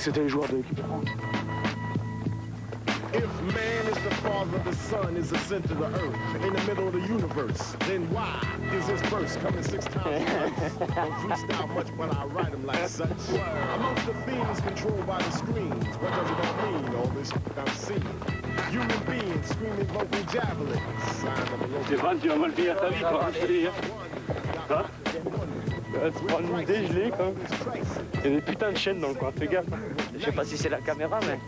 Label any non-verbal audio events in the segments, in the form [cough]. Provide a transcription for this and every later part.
que c'était les joueurs de l'équipe. If man is the father, the sun is the center of the earth, in the middle of the universe, then why is this verse coming six times once? Don't freestyle much, but I write them like such. Amongst the fiends controlled by the screens, what does it all mean, all this I'm seeing? Human beings screaming vocal javelins. Sign of a local Hein Hein vas te prendre une dégelée, même. Il y a des putains de chaînes dans le coin, fais gaffe. Je sais pas si c'est la caméra, mais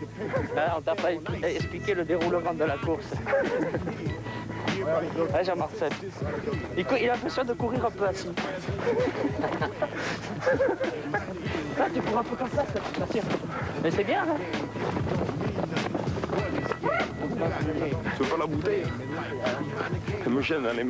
là, on t'a pas expliqué le déroulement de la course. Ouais, Jean-Marcel. Il, a l'impression de courir un peu assis. Là, tu cours un peu comme ça, ça t'attire. Mais c'est bien, hein Tu veux pas la bouteille? Elle me gêne, hein, les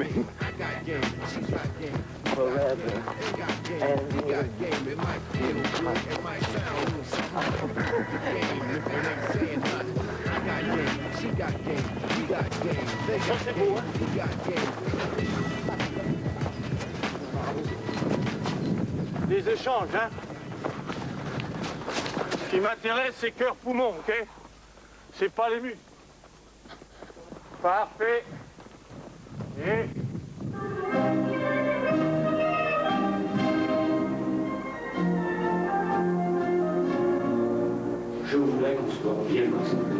Des échanges, hein Ce qui m'intéresse, c'est cœur-poumon, ok? C'est pas les muscles. Parfait. Et... Je voulais qu'on soit bien concentré.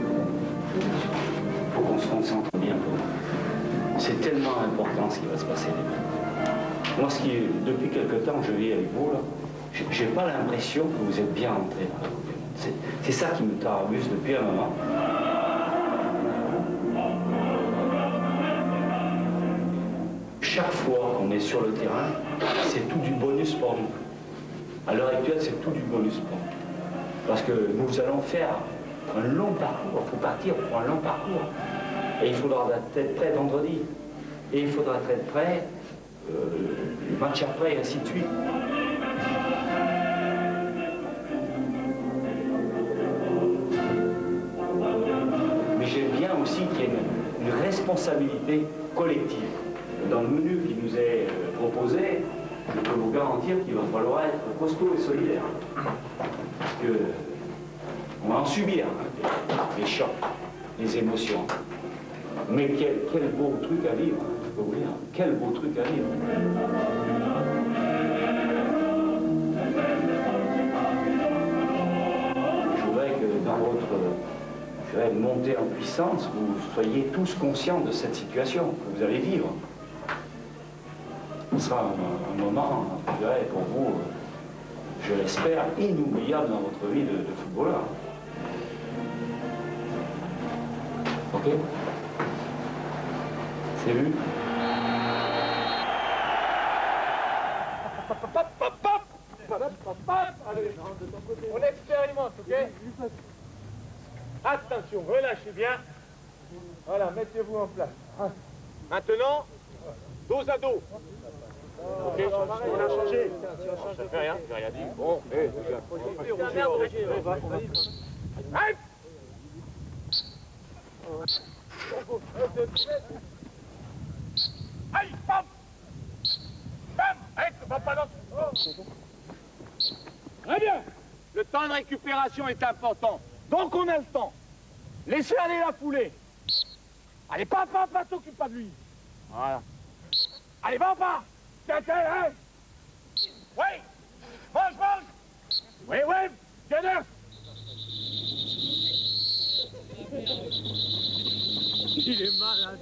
Il faut qu'on se concentre bien. C'est tellement important ce qui va se passer. Moi, qui, depuis quelque temps, je vis avec vous, là, j'ai- pas l'impression que vous êtes bien entré dans la C'est ça qui me tarabuse depuis un moment. Chaque fois qu'on est sur le terrain, c'est tout du bonus pour nous. À l'heure actuelle, c'est tout du bonus pour nous. Parce que nous allons faire un long parcours. Il faut partir pour un long parcours. Et il faudra être prêt vendredi. Et il faudra être prêt euh, le match après, et ainsi de suite. Mais j'aime bien aussi qu'il y ait une, une responsabilité collective. Dans le menu qui nous est euh, proposé, je peux vous garantir qu'il va falloir être costaud et solidaire. On va en subir hein, les chocs, les émotions. Mais quel, beau truc à vivre, je vous dire. Quel beau truc à vivre. Je voudrais que dans votre je montée en puissance, vous soyez tous conscients de cette situation que vous allez vivre. Ce sera un, moment, je pour vous, euh, je l'espère, inoubliable dans votre vie de, de footballeur. Ok C'est vu On expérimente, ok? Attention, relâchez bien. Voilà, mettez-vous en place. Maintenant, dos à dos. Ok, on a changé. Ça fait rien, j'ai rien dit. Bon, hé. Aïe Aïe, bam Bam Aïe, va pas dans... Très bien. Le temps de récupération est important. Donc on a le temps. Laissez aller la foulée. Allez, pas, pas, pas, t'occupe pas de lui. Voilà. Allez, va, hein. Oui. Mange, mange. Oui, oui. Gunner. Il est malade.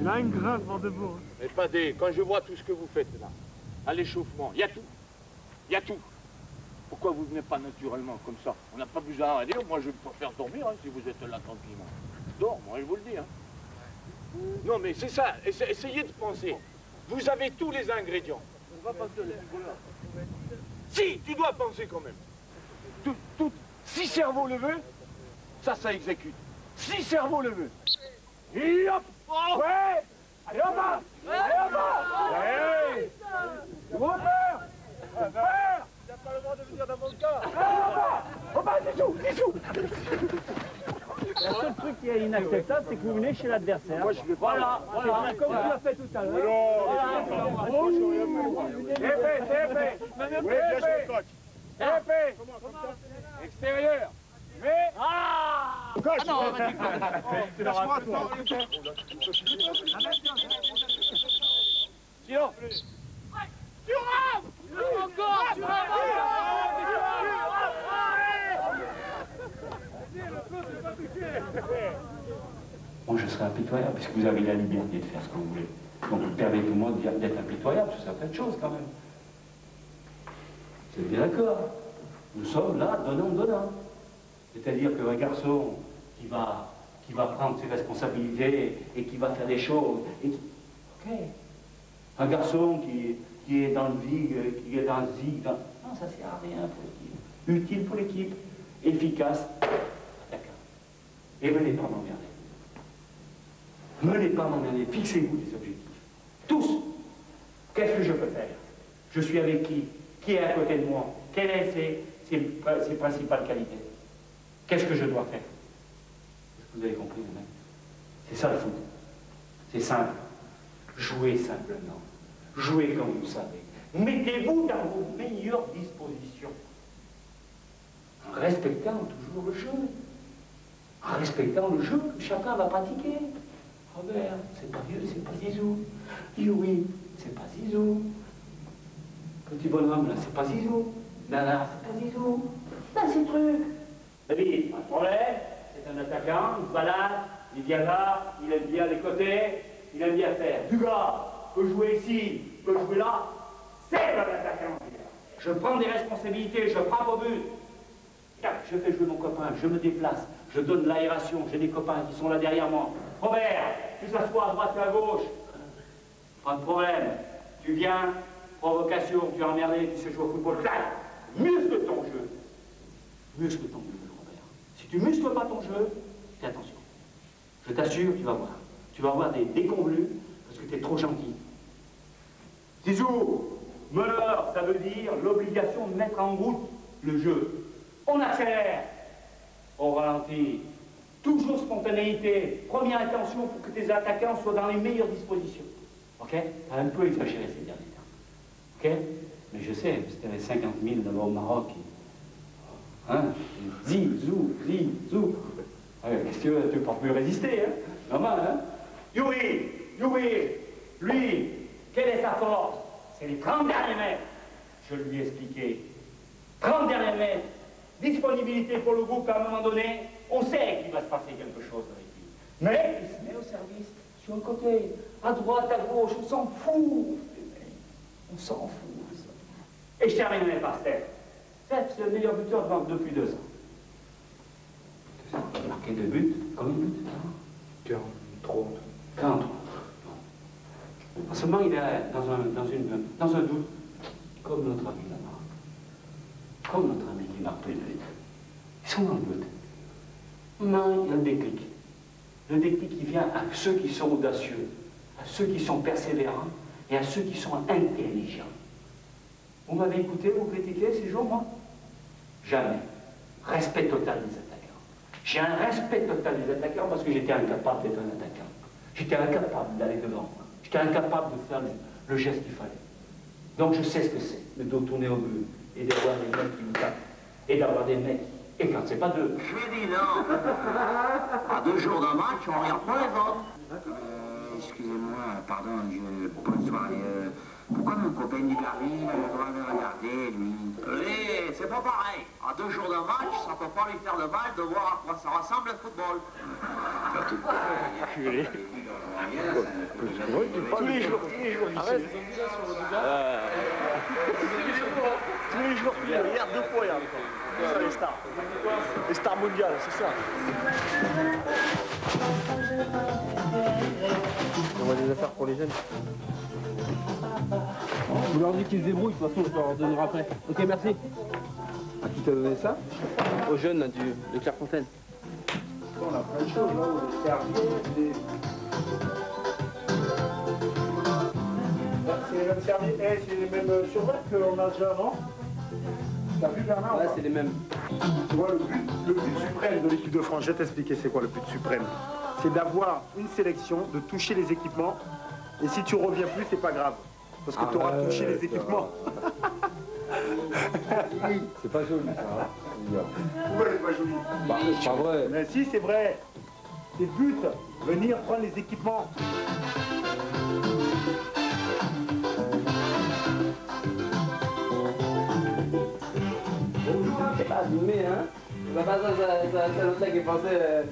Il a une grimpe pour de beau. Mais pas des... Quand je vois tout ce que vous faites là, à l'échauffement, il y a tout. Il y a tout. Pourquoi vous venez pas naturellement comme ça? On n'a pas besoin de dire. Moi, je préfère dormir hein, si vous êtes là tranquillement. Dors, moi, je vous le dis. Hein. Non, mais c'est ça. Essa- Essayez de penser. Vous avez tous les ingrédients. Si, tu dois penser quand même. Tout, tout, si cerveau le veut, ça, ça exécute. Si cerveau le veut. Et hop Ouais Allez en bas Allez en bas Ouais Gros peur Peur Il n'a pas le droit de venir dans mon cas Allez en bas En bas, dessous Dessous Le seul truc qui est inacceptable, c'est que vous venez chez l'adversaire. Voilà, voilà, comme tu l'as fait tout à l'heure. C'est fait, c'est fait. Oui, bien joué, coach. C'est fait. Extérieur. Mais... Ah. Ah non, vas-y, [laughs] Lâche-moi, toi. Silence. Thuram Encore Impitoyable, puisque vous avez la liberté de faire ce que vous voulez. Donc, permettez-moi d'être impitoyable sur certaines choses, quand même. Vous êtes bien d'accord? Nous sommes là, donnant-donnant. C'est-à-dire qu'un garçon qui va, qui va prendre ses responsabilités et qui va faire des choses, et qui... Ok. Un garçon qui, qui est dans le vide, qui est dans le zig, non, ça sert à rien pour l'équipe. Utile pour l'équipe, efficace, d'accord. Et venez pas m'emmerder. Menez pas m'emmerder, fixez-vous des objectifs. Tous. Qu'est-ce que je peux faire? Je suis avec qui? Qui est à côté de moi? Quelles sont ses, principales qualités? Qu'est-ce que je dois faire? Est-ce que vous avez compris, vous-même C'est ça le foot. C'est simple. Jouez simplement. Jouez comme vous savez. Mettez-vous dans vos meilleures dispositions. En respectant toujours le jeu. En respectant le jeu que chacun va pratiquer. Robert, c'est pas vieux, c'est pas Zizou. Yuri, c'est pas Zizou. Petit bonhomme, là, c'est pas Zizou. Nana, c'est pas Zizou. Là, c'est truc. David, pas de problème. C'est un attaquant, il se balade, il vient là, il aime bien les côtés, il aime bien faire. Du gars, peut jouer ici, peut jouer là. C'est un attaquant. Je prends des responsabilités, je frappe au but. Je fais jouer mon copain, je me déplace, je donne l'aération, j'ai des copains qui sont là derrière moi. Robert, tu s'assois à droite ou à gauche. Pas de problème. Tu viens, provocation, tu es emmerdé, tu sais jouer au football. Clac Muscle ton jeu. Muscle ton jeu, Robert. Si tu muscles pas ton jeu, fais attention. Je t'assure, tu vas voir. Tu vas avoir des déconvenus parce que tu es trop gentil. Zizou, meneur, ça veut dire l'obligation de mettre en route le jeu. On accélère, on ralentit. Toujours spontanéité. Première attention pour que tes attaquants soient dans les meilleures dispositions. Ok? Un peu exagéré ces derniers temps. Ok? Mais je sais, si t'avais 50 000 d'abord au Maroc. Hein? Zi, zou, zi, zou. Qu'est-ce que tu veux? Tu ne peux plus résister, hein? Normal, hein? Yuri, Yuri, lui, quelle est sa force? C'est les 30 derniers mètres. Je lui ai expliqué. 30 derniers mètres. Disponibilité pour le groupe à un moment donné. On sait qu'il va se passer quelque chose avec lui. Mais il se met au service, sur le côté, à droite, à gauche, on s'en fout. On s'en fout. ça. Et je terminerai par Steph. Steph, c'est le meilleur buteur de Banque depuis deux ans. Il a marqué deux buts. Combien de buts 43. 43. En ce moment, il est dans un, dans une, dans un doute, comme notre ami là-bas. Comme notre ami qui marque plus de buts. Ils sont dans le doute. Non, il y a le déclic. Le déclic qui vient à ceux qui sont audacieux, à ceux qui sont persévérants et à ceux qui sont intelligents. Vous m'avez écouté, vous critiquez ces jours, moi? Jamais. Respect total des attaquants. J'ai un respect total des attaquants parce que j'étais incapable d'être un attaquant. J'étais incapable d'aller devant. J'étais incapable de faire le, geste qu'il fallait. Donc je sais ce que c'est, le dos tourné au but, et d'avoir des mecs qui vous tapent, et d'avoir des mecs, et quand c'est pas deux. Je lui ai dit non. À deux jours d'un match, on regarde pas les autres. Euh, Excusez-moi, pardon, je... bonsoir. Euh, pourquoi mon copain dit Gary, on doit le regarder, lui? Oui, c'est pas pareil. À deux jours d'un match, ça peut pas lui faire de mal de voir à quoi ça ressemble le football. Tous les jours, tous les jours, Arrête. Tous les jours, tous les jours. Regarde deux fois, regarde. Les stars. Les stars mondiales, c'est ça. On voit des affaires pour les jeunes. Vous leur dites qu'ils se débrouillent, de toute façon, je leur donnerai après. Ok, merci. À qui t'a donné ça Aux jeunes là, du, de Clairefontaine. On a plein de choses, là, les serviettes, les... C'est les mêmes serviettes, eh, c'est les mêmes survêtements qu'on a déjà, non T'as vu Bernard ou Ouais, c'est les mêmes. Tu vois, le but, le but suprême de l'équipe de France, je vais t'expliquer c'est quoi le but suprême. C'est d'avoir une sélection, de toucher les équipements. Et si tu reviens plus, c'est pas grave. Parce que tu auras touché les équipements. [laughs] C'est pas joli ça. hein Pourquoi elle est pas Bah, c'est pas vrai. Mais si, c'est vrai. C'est le but. Venir prendre les équipements. Assumé, hein. C'est pas ça, ça, ça, ça, l'autre là qui pensait euh,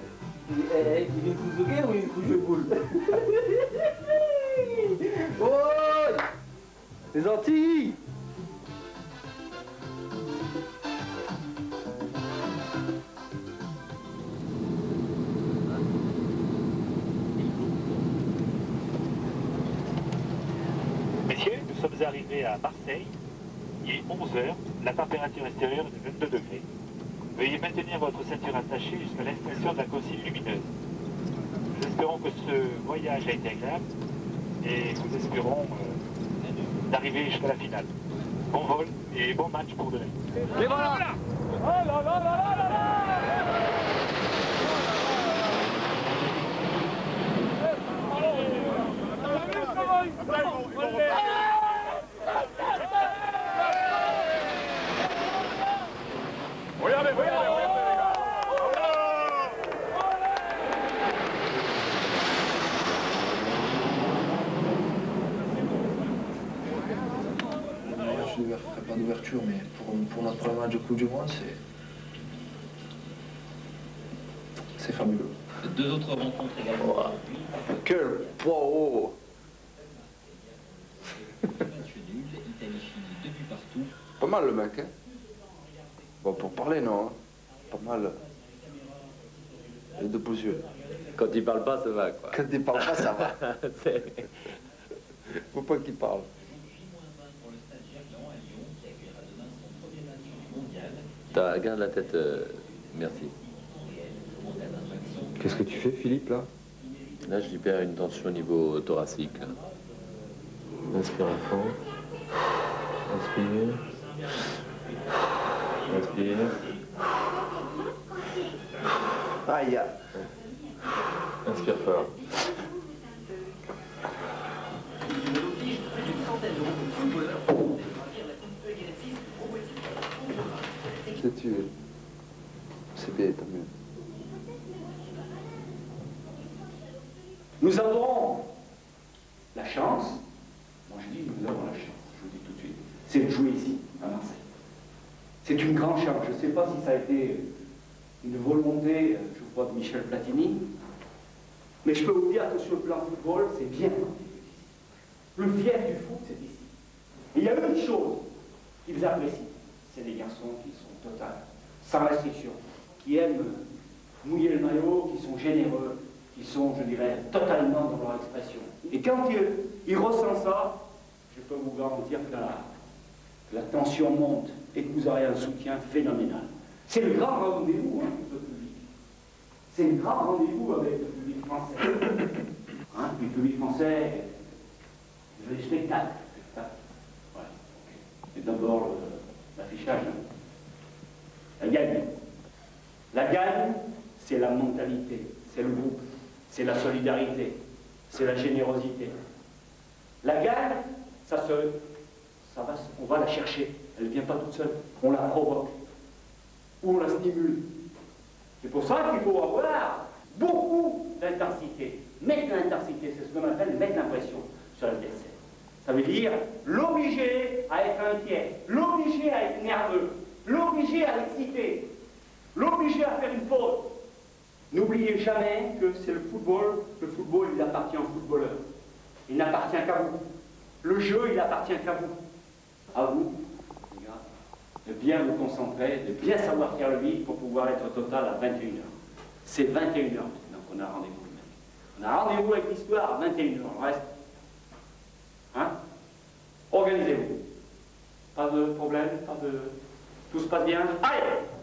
qu'il Suzuki ou une couche de boule? [laughs] Oh! Les Antilles Messieurs, nous sommes arrivés à Marseille. Il est 11h, la température extérieure est de 22 degrés. Veuillez maintenir votre ceinture attachée jusqu'à l'extinction de la consigne lumineuse. Nous espérons que ce voyage a été agréable et nous espérons euh, d'arriver jusqu'à la finale. Bon vol et bon match pour demain. Et voilà Regardez, regardez, regardez, les gars. Je ne mais pour, pour notre premier match de Coupe du Monde, c'est. C'est fabuleux. Deux autres rencontres également. Quel poids Match nul, Italie-Chili, deux buts partout. Pas mal le mec, hein Bon, pour parler, non. hein. Pas mal. Les deux beaux yeux. Quand il parle pas, ça va, quoi. Quand il parle pas, ça va. C'est- [laughs] Faut pas qu'il parle. Pour le stade Gerland à Lyon, qui accueillera demain son premier match du Garde la tête, euh, merci. Qu'est-ce que tu fais, Philippe, là? Là, je libère une tension au niveau thoracique. Inspire à fond. Inspire. Inspire. Aïe Inspire fort. C'est bien, tant mieux. Nous avons la chance, moi je dis nous avons la chance, je vous dis tout de suite, c'est de jouer ici, à Marseille. C'est une grande chance. Je ne sais pas si ça a été une volonté, je crois, de Michel Platini, mais je peux vous dire que sur le plan football, c'est bien. Le fief du foot, c'est ici. Et il y a une chose qu'ils apprécient, c'est des garçons qui sont total, sans restriction, qui aiment mouiller le maillot, qui sont généreux, qui sont, je dirais, totalement dans leur expression. Et quand ils, ressentent ça, je peux vous garantir que la, tension monte et que vous aurez un soutien phénoménal. C'est le grand rendez-vous de ce public. C'est le grand rendez-vous avec le public français. [coughs] Hein, le public français, veut du spectacle. d'abord le- l'affichage. La gagne. La gagne, c'est la mentalité, c'est le groupe, c'est la solidarité, c'est la générosité. La gagne, ça se, ça va, on va la chercher. Elle ne vient pas toute seule. On la provoque. Ou on la stimule. C'est pour ça qu'il faut avoir beaucoup d'intensité. Mettre l'intensité, c'est ce qu'on appelle mettre l'impression sur l'adversaire. Ça veut dire l'obliger à être inquiet, l'obliger à être nerveux, l'obliger à exciter, l'obliger à faire une faute. N'oubliez jamais que c'est le football, le football il appartient aux footballeurs. Il n'appartient qu'à vous. Le jeu il appartient qu'à vous. À vous, les gars, de bien vous concentrer, de bien savoir faire le vide pour pouvoir être au total à 21h. C'est 21h maintenant qu'on a rendez-vous. On a rendez-vous avec l'histoire à 21h. On reste. Hein? Organisez-vous. Pas de problème, pas de. Tout se passe bien Allez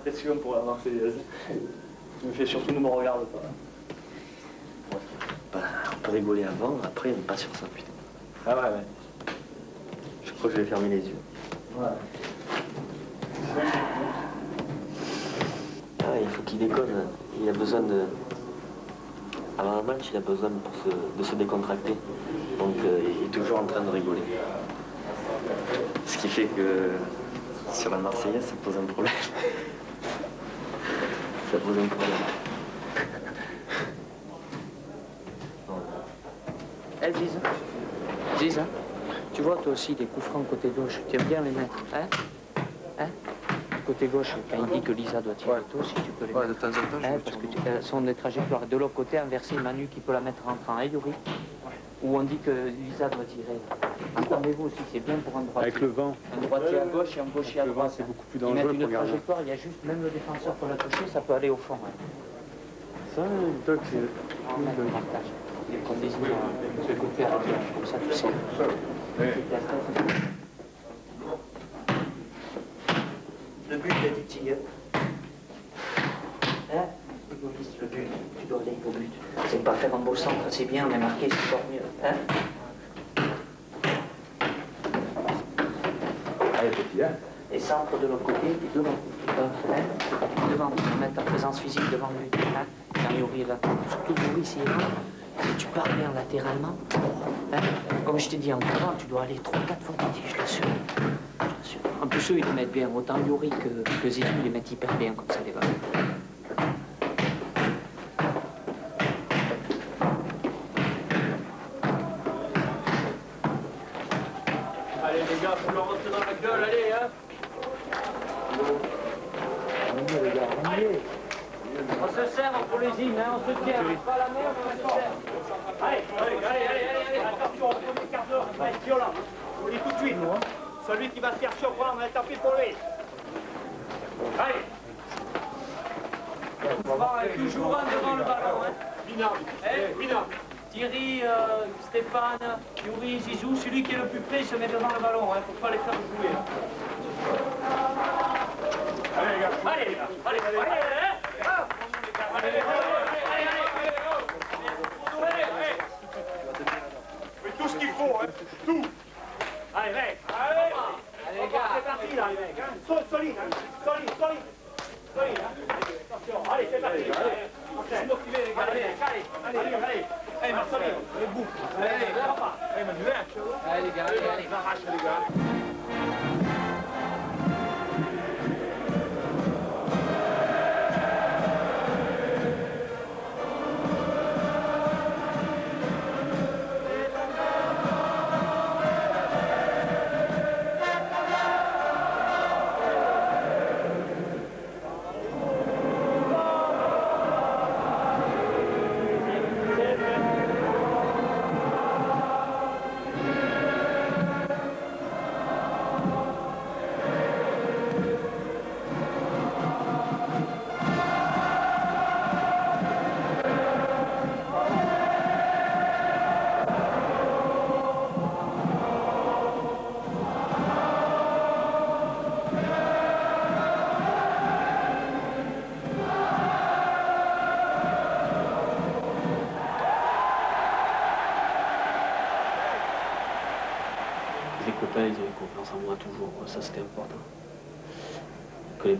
pression pour la Marseillaise. Il me fait surtout ne me regarde pas. Bah, on peut rigoler avant, après on pas sur ça, putain. Ah ouais, ouais. Je crois que je vais fermer les yeux. Ouais. Ah, il faut qu'il déconne. Il a besoin de... Avant un match, il a besoin pour se- de se décontracter. Donc euh, il est toujours en train de rigoler. Ce qui fait que sur la Marseillaise, ça pose un problème. [laughs] ça pose un problème. Eh, Ziza Ziza, tu vois toi aussi des coups francs côté gauche, tu aimes bien les mettre, hein? Hein? Côté gauche, quand il dit que Lisa doit tirer, toi aussi tu peux les Ouais, mettre. de temps en temps, je Hein, parce que tu, elles sont des trajectoires. De l'autre côté, inversé, Manu qui peut la mettre rentrant, hein, Yuri? Où on dit que Lisa doit tirer. Entendez-vous aussi, c'est bien pour un droitier. Avec le vent. Un droitier à gauche et un gaucher à Le vent, droite. c'est beaucoup plus dangereux une pour le gardien. trajectoire, il y a juste, même le défenseur pour la toucher, ça peut aller au fond. hein. Ça, Doc, c'est... Le partage. Et qu'on désigne euh, ce côté à comme ça tu sais. Le but, il a dit Tigre. Hein? Égoïste, le but. Tu dois aller au but. C'est pas faire un beau centre, c'est bien, mais marquer, c'est encore mieux. Hein Allez, petit, hein Et de l'autre côté, devant. Euh, devant, mettre ta présence physique devant lui. Hein Quand Yuri est là. Surtout Yuri, c'est là. Si tu pars bien latéralement, hein comme je t'ai dit encore, tu dois aller 3-4 fois petit, je l'assure. En plus, eux, ils les mettent bien. Autant Yuri que, que Zidou, ils les mettent hyper bien, comme ça, les balles. Allez les gars, faut le rentrer dans la gueule, allez hein On se sert pour les hymnes, hein, on se tient, pas la mer, on se sert. Allez, allez, allez, allez, allez, allez, attention, au premier quart d'heure, ça va être violent. Je vous le dis tout de suite. Celui qui va se faire surprendre, on va taper pour lui. Allez. toujours un devant le ballon. Hein. Binard, Eh, Binard. Thierry, euh, Stéphane, Yuri, Zizou, celui qui est le devant le ballon. Hein. Faut pas les faire jouer. Allez les gars. Allez, les gars, allez, allez, allez. Allez, allez, allez, allez, allez, allez, allez. Faites tout ce qu'il faut, hein. Tout. Allez, mec. Allez. Allez, les gars. C'est parti, là, les mecs. Hein. Sol- Solide, hein. Solide, solide. Solide, hein. Attention. Allez, c'est parti. Allez. Je suis motivé, les gars. Allez, allez, allez, allez. allez.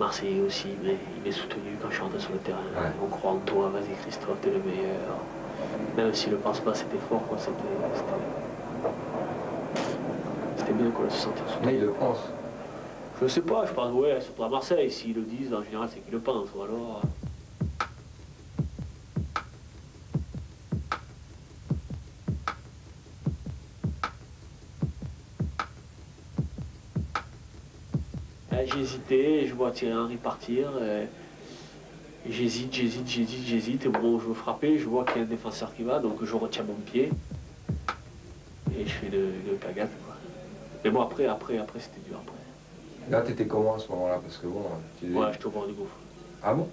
Marseillais aussi, mais ils m'aient soutenu quand je suis rentré sur le terrain. On croit en toi, vas-y Christophe, t'es le meilleur. Même s'ils ne le pensent pas, c'était fort, quoi. C'était, c'était... bien quoi, de se sentir soutenu. Mais il le pense. Je sais pas, je pense, ouais, surtout à Marseille, s'ils le disent, en général, c'est qu'ils le pensent, ou alors... J'ai hésité, je vois Thierry Henry partir. J'hésite, j'hésite, j'hésite, j'hésite. Et au moment où je veux frapper, je vois qu'il y a un défenseur qui va, donc je retiens mon pied. Et je fais le, le cagade, quoi. Mais bon, après, après, après, c'était dur, après. Là, t'étais comment à ce moment-là? Parce que bon, tu... Ouais, j'étais au bord du gouffre. Ah bon?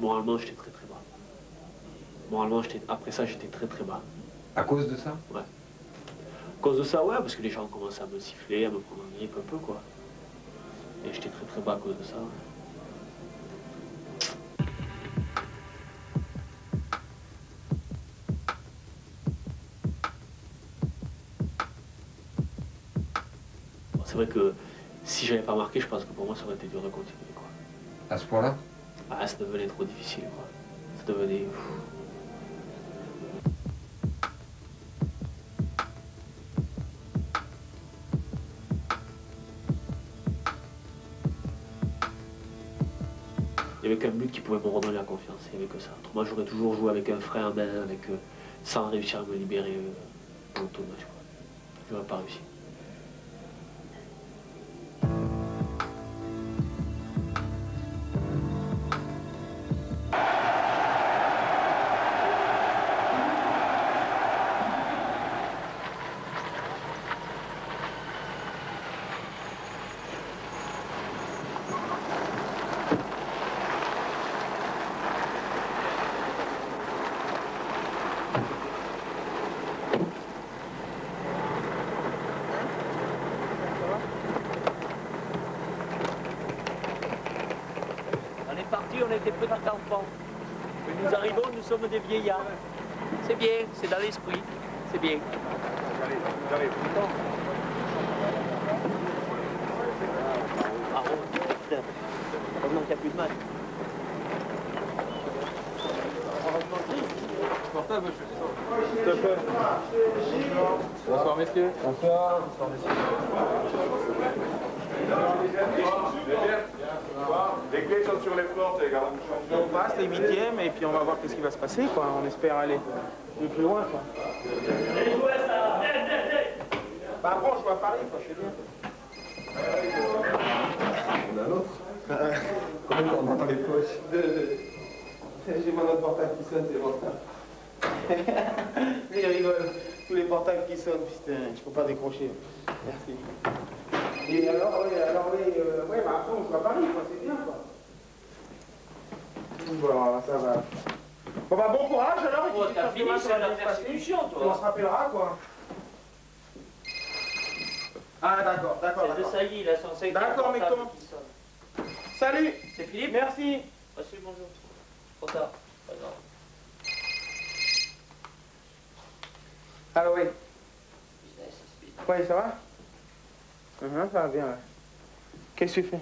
Moralement, j'étais très très bas. Moralement, après ça, j'étais très très bas. À cause de ça? Ouais. À cause de ça, ouais, parce que les gens commençaient à me siffler, à me prendre en grippe un peu, quoi. Et j'étais très très bas à cause de ça. Bon, C'est vrai que si j'avais pas marqué, je pense que pour moi ça aurait été dur de continuer. Quoi. À ce point-là? Ah, ça devenait trop difficile. Quoi. Ça devenait. pff. Qu'un but qui pouvait me redonner la confiance, il n'y que ça. Moi, j'aurais toujours joué avec un frein à avec, euh, sans réussir à me libérer euh, au tournoi. Je n'aurais pas réussi. Des vieillards. C'est bien, c'est dans l'esprit. C'est bien. Ah, oh. Heureusement qu'il n'y a plus de match. Bonsoir messieurs. Bonsoir. Bonsoir Les clés sont sur les portes, les gars. On passe les huitièmes et puis on va voir qu'est-ce qui va se passer, quoi. On espère aller le plus loin, quoi. Bah bon, je vois Paris, quoi, c'est bien. On a l'autre. [laughs] Combien on a dans les poches J'ai mon autre portable qui sonne, c'est bon. [laughs] Il rigole. Tous les portables qui sonnent, putain, je peux pas décrocher. Merci. Et alors, oui, alors, oui, euh, ouais, bah après, on voit à Paris, quoi, c'est bien, quoi. Bon, ça va. Bon, bah, bon courage, alors, Oh, t'as fini, c'est va la persécution, toi. Et on se rappellera, quoi. Ah, d'accord, d'accord, C'est de d'accord. ça y est, il a son cinquième D'accord, mais portable comment qui sonne. Salut C'est Philippe Merci Monsieur, bonjour. Trop tard. Pas grave. Ah oui. Ouais, ça va? Mhm, Ça va bien. Qu'est-ce que tu fais?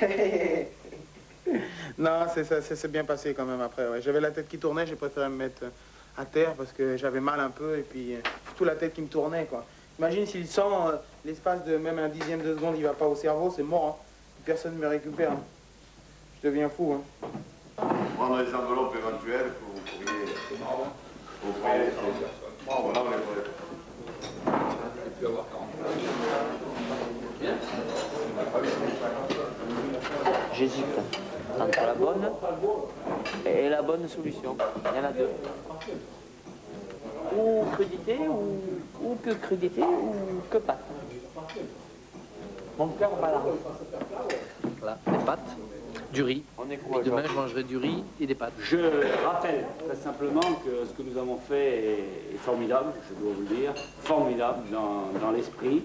[laughs] Non, c'est ça, c'est c'est bien passé quand même après. ouais. J'avais la tête qui tournait, j'ai préféré me mettre à terre parce que j'avais mal un peu et puis euh, surtout la tête qui me tournait quoi. Imagine s'il sent euh, l'espace de même un dixième de seconde, il va pas au cerveau, c'est mort. hein. Personne ne me récupère. hein. Je deviens fou. Hein. Prendre les enveloppes éventuelles laisser. Voilà, les pourrait. J'hésite entre la bonne et la bonne solution. Il y en a deux. Ou crudité, ou, ou que crudité, ou que pâte. Mon cœur balance. Voilà, des pâtes, du riz. On est demain, je mangerai du riz et des pâtes. Je rappelle très simplement que ce que nous avons fait est, formidable, je dois vous le dire, formidable dans, dans l'esprit,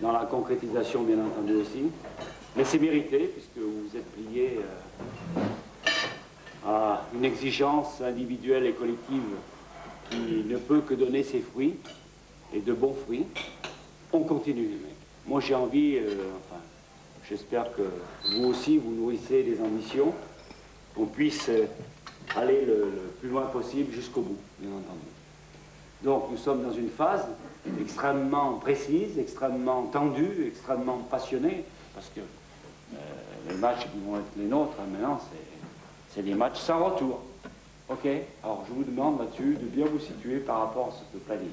dans la concrétisation bien entendu aussi, mais c'est mérité puisque vous vous êtes plié euh, à une exigence individuelle et collective qui ne peut que donner ses fruits, et de bons fruits. On continue. Moi j'ai envie, euh, j'espère que vous aussi vous nourrissez des ambitions qu'on puisse euh, aller le, plus loin possible jusqu'au bout, bien entendu. Donc nous sommes dans une phase extrêmement précise, extrêmement tendue, extrêmement passionnée, parce que euh, les matchs qui vont être les nôtres, hein, maintenant, c'est- c'est des matchs sans retour. Ok? Alors je vous demande là-dessus de bien vous situer par rapport à ce planning.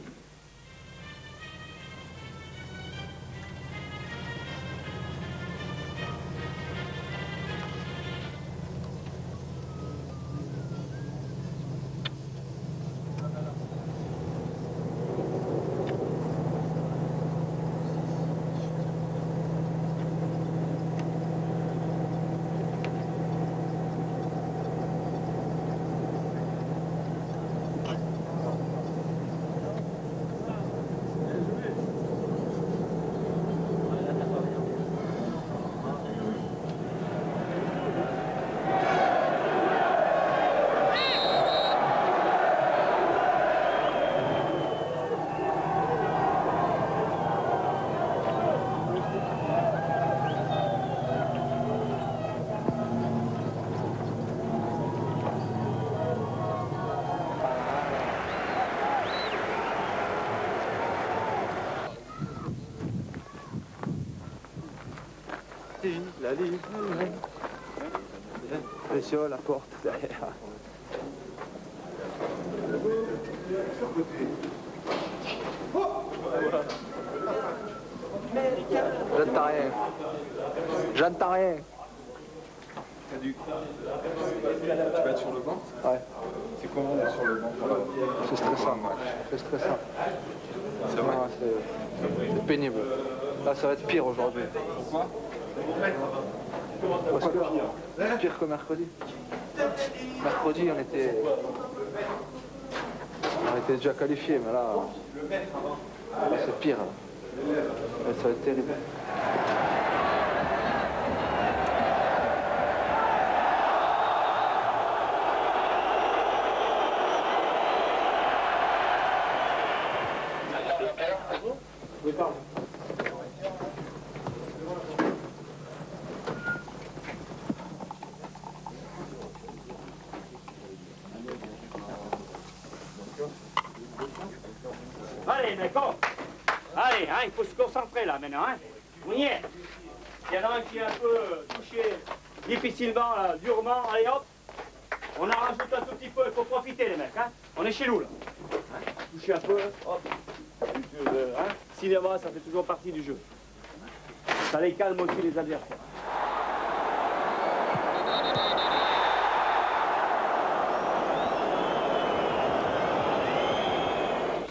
Ligne. Pression, la porte derrière. J'entends rien. J'entends rien. T'as du... Tu vas être sur le banc Ouais. C'est comment d'être sur le banc C'est stressant. C'est stressant. C'est vrai c'est- C'est pénible. Là, ça va être pire aujourd'hui. Pourquoi? Parce que pire que mercredi. Mercredi, on était, on était déjà qualifiés, mais là, c'est pire. ça va être terrible. Allez, mec, oh Allez, hein, il faut se concentrer là maintenant, hein On y est. Il y en a un qui est un peu euh, touché difficilement, là, durement. Allez, hop On en rajoute un tout petit peu, il faut profiter les mecs, hein On est chez nous là. Hein Toucher un peu, hop. Du jeu de, hein Cinéma, ça fait toujours partie du jeu. Ça les calme aussi les adversaires.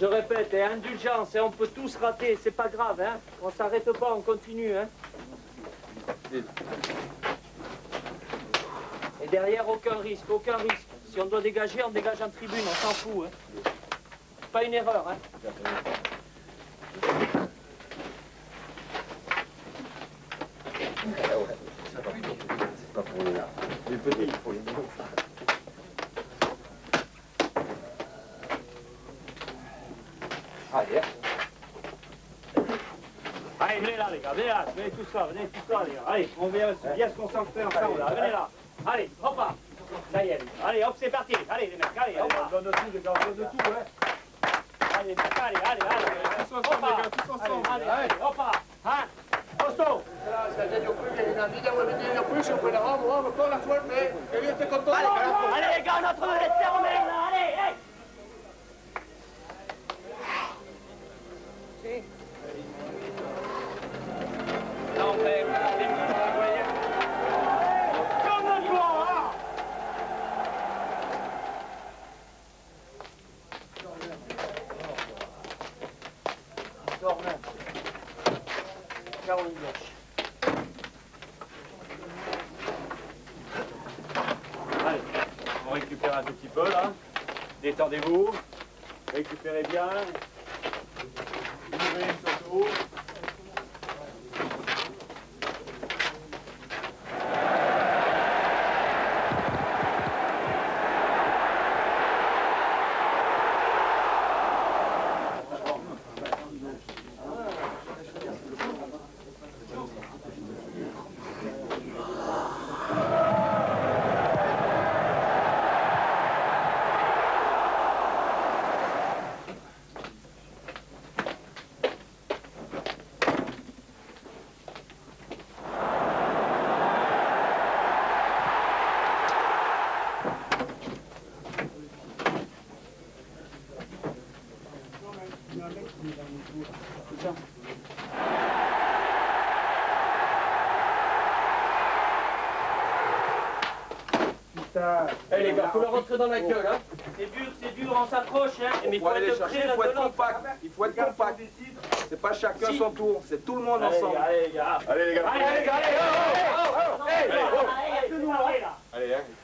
Je répète, et indulgence, et on peut tous rater, c'est pas grave, hein. On s'arrête pas, on continue, hein. Et derrière, aucun risque, aucun risque. Si on doit dégager, on dégage en tribune, on s'en fout, hein. Pas une erreur, hein. C'est pas pour les, les petits, pour les gros. Allez, Allez, venez là, les gars, venez tous là, venez les gars. Allez, on vient bien se concentrer ensemble, là, venez là. Allez, hop là. Ça y est, allez, hop, c'est parti. Allez, les mecs, allez, hop là. On donne tout, les gars, on donne tout, hein. Allez, les mecs, allez, allez, allez. Tous ensemble, les gars, tous ensemble. Allez, allez, allez, hop là. Hein? Costaud. Allez, allez, les gars, notre est fermé, là, allez, allez. Non, mais, vous voyez. Comme toi, hein Dormain. Caroline Blanche. Allez, on récupère un tout petit peu là. Détendez-vous. Récupérez bien. Ouvrez surtout. Eh les gars, faut le rentrer dans la gueule, hein. C'est dur, c'est dur, on s'approche, hein. Mais il Faut faut aller être chercher, il faut être compact. Il faut être compact. C'est pas chacun Si. son tour, c'est tout le monde Allez, les ensemble. gars, allez, les gars. Allez, les gars. Allez, les gars, allez, oh, oh, oh, Hey, allez, hey, oh. allez, allez, nous, allez, là. Allez, hein. Il rentre,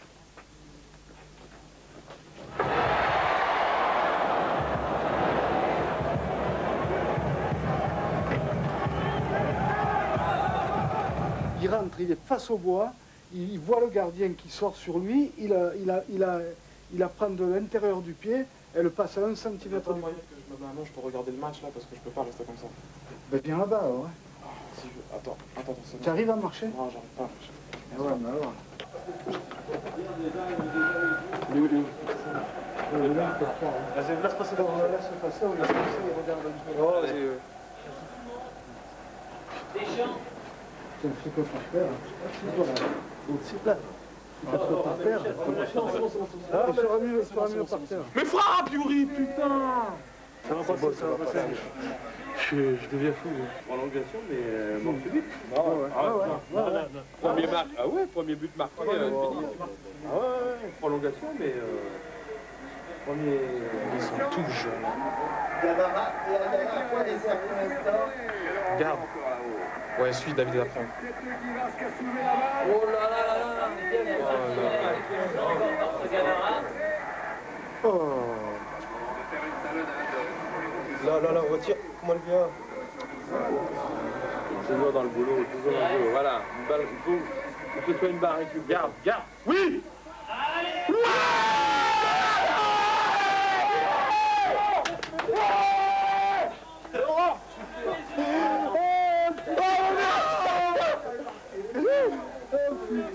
il est face au bois, il, il voit le gardien qui sort sur lui, il, a, il, a, il, a, il apprend de l'intérieur du pied, elle passe à un centimètre du moyen que je me mets à je peux regarder le match là parce que je peux pas rester comme ça. Ben viens là-bas, ouais. Si je... Attends, attends, attends. Tu arrives à marcher? Non, j'arrive pas à marcher. Eh ouais, mais alors. Il est où, il est où? Vas-y, laisse passer devant, laisse passer, on laisse passer, il regarde un peu. Oh, vas-y, euh. Fais-toi par terre. C'est là. C'est plat. Par terre. Ah, sera mieux, il sera mieux par terre. Mais frappe, Yuri, putain Ça va passer, ça va passer. Je, je deviens fou. Prolongation, mais euh, mort subite. Ah ouais. Ah ouais. Premier marque. Ah ouais, premier but marqué. Ah ouais, euh, ouais, fini. ouais. Ah ouais, ouais, prolongation, mais euh, premier. Ils sont tous jeunes. Garde. Ouais, suis David Lafont. Oh là là là là, mais bien, Là, là, là, retire. Comment elle vient Toujours dans le boulot, toujours dans le boulot. Voilà, une balle, il faut, il faut que ce soit une barre récupérée. Garde, garde. Oui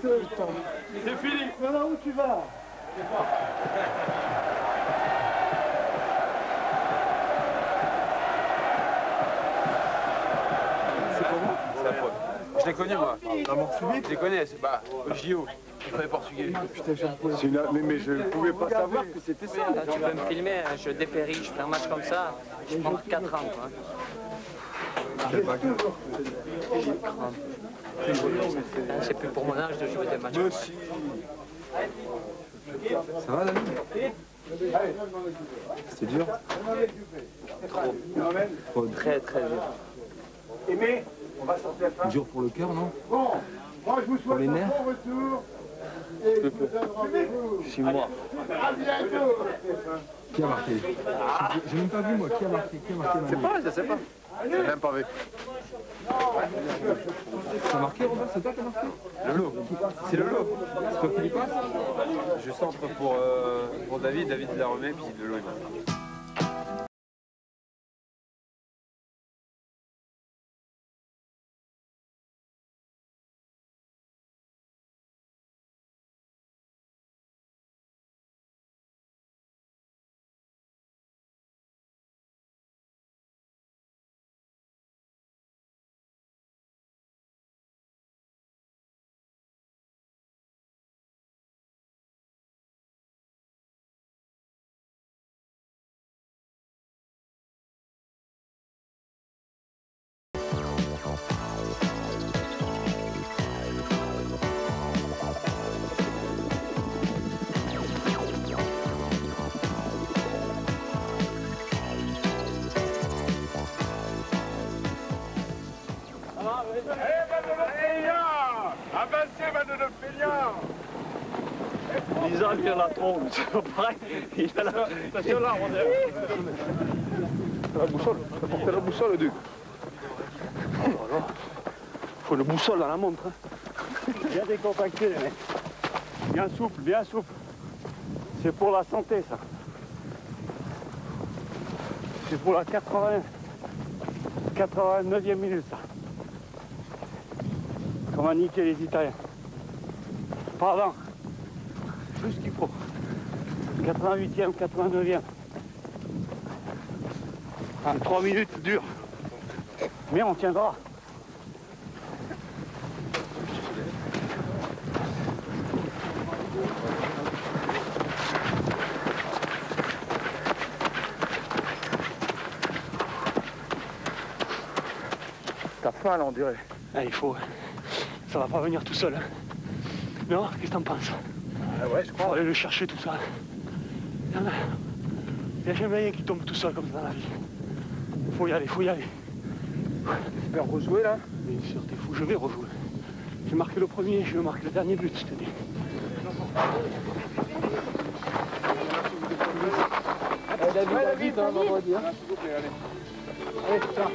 C'est fini. Voilà où tu vas. C'est pour moi C'est la faute. Je les connais, moi. Je les connais, c'est bah, au JO. Fallait portugais. mais, mais je ne pouvais pas savoir que c'était ça. Là, tu peux me filmer, hein, je dépéris, je fais un match comme ça, je prends 4 ans. Quoi. C'est plus pour mon âge de jouer des matchs. ça. Ça va, David C'est dur Trop. Très très dur. Aimé, on va sortir. Dur pour le cœur, non? Bon, moi je vous Pour souhaite les un nerfs bon retour. Et je suis mort. À bientôt. Qui a marqué? J'ai- J'ai même pas vu, moi, qui a marqué Qui a marqué C'est pas, je sais pas. J'ai même pas vu. A marqué, Robert C'est toi qui as marqué Lolo. C'est Lolo. C'est toi qui lui passe Je centre pour, euh, pour David, David la remet, puis Lolo il marque. Lisa, lui, elle a trop. C'est pas pareil. Il a la... Attention là, on est... La boussole, faut porter la boussole, Duc. Oh là là. Faut le boussole dans la montre. hein. Bien décontracté, les mecs. Bien souple, bien souple. C'est pour la santé, ça. C'est pour la 80... 89e minute, ça. Comment niquer les Italiens? Pardon. Ce qu'il faut. 88e, 89e. En 3 minutes, dur. Mais on tiendra. T'as faim, là, on dirait. Ah, il faut. Ça va pas venir tout seul. hein. Non Qu'est-ce que t'en penses? Ah ouais, je crois. Faut aller le chercher tout seul. Il y en a. A jamais rien qui tombe tout seul comme ça dans la vie. Faut y aller, faut y aller. Tu vas rejouer, là? Bien sûr, t'es fou, je vais rejouer. J'ai marqué le premier, je vais marquer le dernier but, je te dis. David, David, vendredi. Allez, tiens.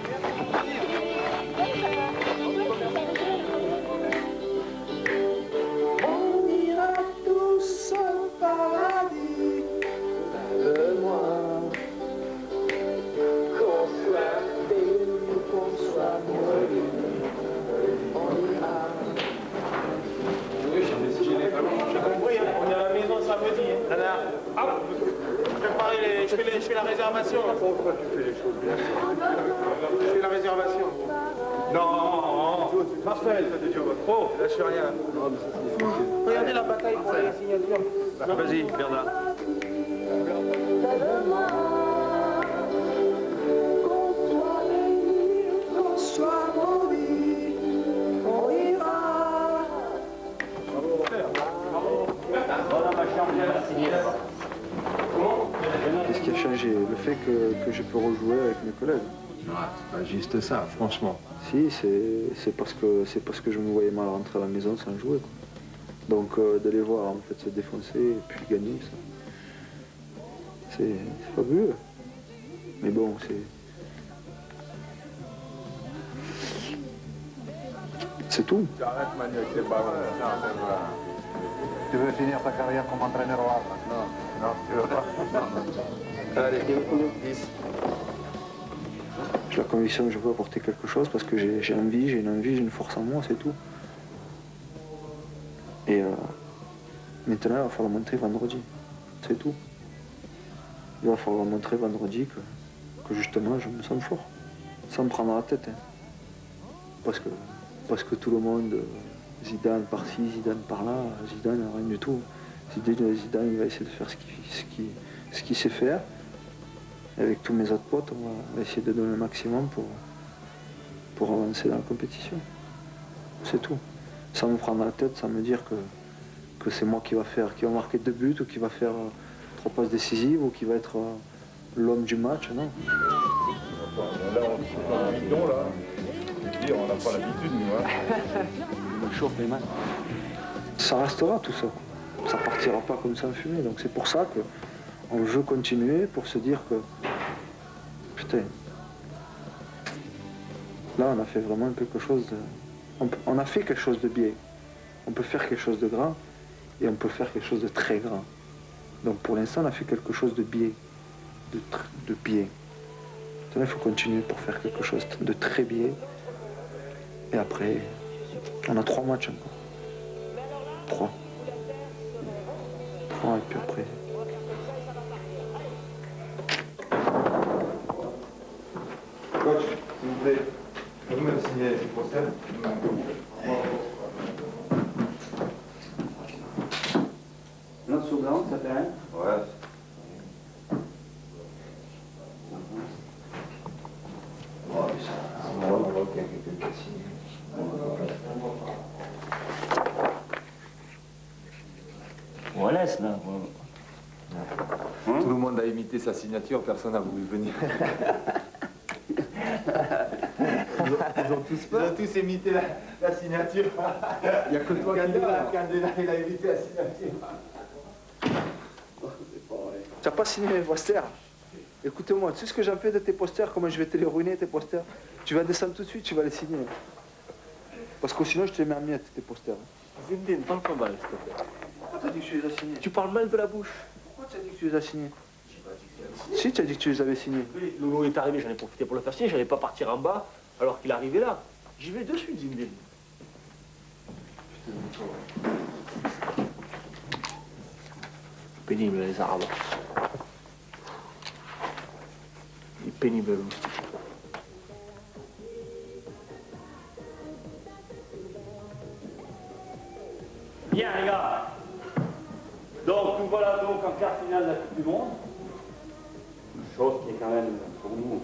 Vas-y, Bernard. Qu'est-ce qui a changé? Le fait que, que je peux rejouer avec mes collègues? C'est pas juste ça, franchement. Si, c'est c'est parce que c'est parce que je me voyais mal rentrer à la maison sans jouer. quoi. Donc euh, de les voir en fait se défoncer et puis gagner, ça, c'est fabuleux. Mais bon, c'est c'est tout. Tu veux finir ta carrière comme entraîneur au Havre? Non. Non, tu veux pas [laughs] Allez, 10. J'ai la conviction que je peux apporter quelque chose parce que j'ai j'ai envie, j'ai une envie, j'ai une force en moi, c'est tout. Et euh, maintenant, il va falloir montrer vendredi. C'est tout. Il va falloir montrer vendredi que, que justement, je me sens fort. Sans me prendre la tête. hein. Parce, que, parce que tout le monde, Zidane par-ci, Zidane par-là, Zidane, rien du tout. Zidane, il va essayer de faire ce qu'il ce sait faire. Avec tous mes autres potes, on va essayer de donner le maximum pour, pour avancer dans la compétition. C'est tout. Sans me prendre la tête, sans me dire que, que c'est moi qui va faire, qui va marquer deux buts ou qui va faire euh, trois passes décisives ou qui va être euh, l'homme du match, non? Là, on est bidon, là. Dire, on n'a pas l'habitude, nous. Hein. [laughs] chauffe les mains. Ça restera tout ça. Ça partira pas comme ça en fumée. Donc c'est pour ça que on veut continuer pour se dire que putain. Là on a fait vraiment quelque chose de. On, a fait quelque chose de bien. On peut faire quelque chose de grand et on peut faire quelque chose de très grand. Donc pour l'instant on a fait quelque chose de bien. De, de bien. Maintenant il faut continuer pour faire quelque chose de très bien. Et après, on a trois matchs encore. Trois. Trois, et puis après. Coach, s'il vous poster Notre slogan, ça fait un Ouais. On voit qu'il y a quelqu'un qui a signé. On laisse là. Tout le monde a imité sa signature, personne n'a voulu venir. [laughs] Tous Ils ont tous imité la, la signature. Il n'y a que toi qui Candela, Candela, il a imité la signature. Tu n'as pas signé mes posters Écoute-moi, tu sais ce que j'en fais de tes posters? Comment je vais te les ruiner, tes posters? Tu vas descendre tout de suite, tu vas les signer. Parce que sinon, je te les mets en miettes, tes posters. Zindine, parle pas mal, s'il te plaît. Pourquoi t'as dit que tu les as signés? Tu parles mal de la bouche. Pourquoi tu as dit que tu les as signés Si, tu as dit que tu les avais signés. Oui, Loulou est arrivé, j'en ai profité pour le faire signer, j'allais pas partir en bas alors qu'il arrivait là. J'y vais de suite. Pénible, les Arabes. Il est pénible. Bien, les gars. Donc, nous voilà donc en quart finale de la Coupe du Monde. Chose qui est quand même, pour nous,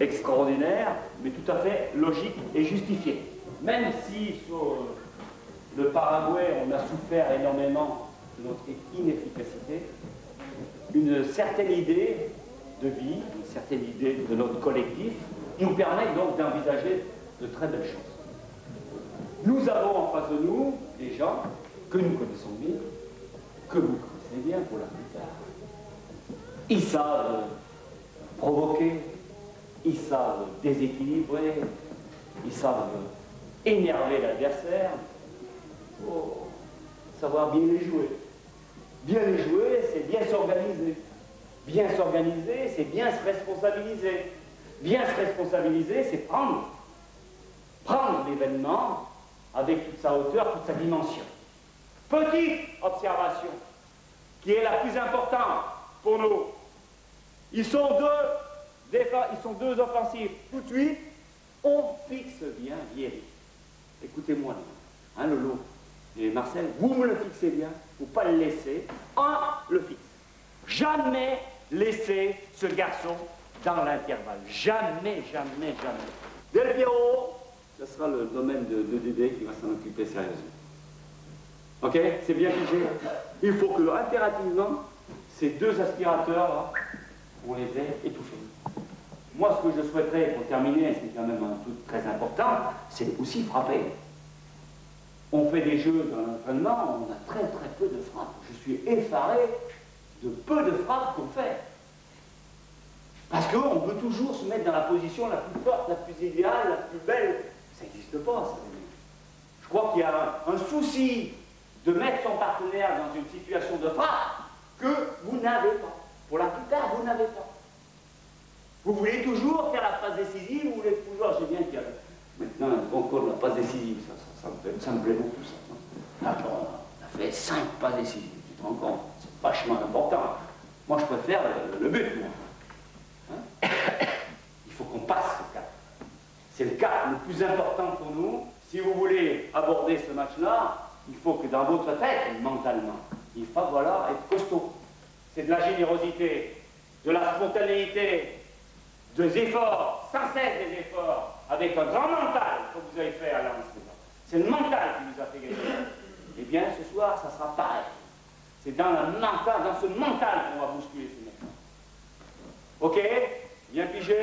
extraordinaire, mais tout à fait logique et justifiée. Même si sur le Paraguay, on a souffert énormément de notre inefficacité, une certaine idée de vie, une certaine idée de notre collectif, nous permet donc d'envisager de très belles choses. Nous avons en face de nous des gens que nous connaissons bien, que vous connaissez bien pour la plupart. Ils savent provoquer, ils savent déséquilibrer, ils savent énerver l'adversaire. Oh, savoir bien les jouer. Bien les jouer, c'est bien s'organiser. Bien s'organiser, c'est bien se responsabiliser. Bien se responsabiliser, c'est prendre. Prendre l'événement avec toute sa hauteur, toute sa dimension. Petite observation, qui est la plus importante pour nous. Ils sont deux, ils sont deux offensifs. Tout de suite, on fixe bien Vieri. écoutez-moi, hein, Lolo et Marcel, vous me le fixez bien, faut pas le laisser? Un, le fixe. Jamais laisser ce garçon dans l'intervalle. Jamais, jamais, jamais. Del Piero, ce sera le domaine de, de Dédé qui va s'en occuper sérieusement. Ok? C'est bien figé Il faut que, impérativement, ces deux aspirateurs-là, on les ait étouffés. Moi, ce que je souhaiterais, pour terminer, c'est quand même un truc très important, c'est aussi frapper. On fait des jeux dans l'entraînement, on a très très peu de frappes. Je suis effaré de peu de frappes qu'on fait. Parce qu'on peut toujours se mettre dans la position la plus forte, la plus idéale, la plus belle. Ça n'existe pas, ça. Je crois qu'il y a un, un souci de mettre son partenaire dans une situation de frappe que vous n'avez pas. Pour la plupart, vous n'avez pas. Vous voulez toujours faire la phase décisive, vous voulez toujours, j'ai bien qu'il y a maintenant encore la phase décisive, ça, ça, ça, me, plaît, ça me plaît beaucoup ça. Là, on a fait cinq passes décisives, tu te rends compte, c'est vachement important. Moi, je préfère le, le but, moi. Hein? [coughs] Il faut qu'on passe ce cap. C'est le cap le plus important pour nous. Si vous voulez aborder ce match-là, il faut que dans votre tête, mentalement, il faut voilà, être costaud. C'est de la générosité, de la spontanéité, des efforts, sans cesse des efforts, avec un grand mental que vous avez fait à Lens. C'est le mental qui vous a fait gagner. Eh bien, ce soir, ça sera pareil. C'est dans, le mental, dans ce mental qu'on va bousculer ces mecs. Ok? Bien pigé?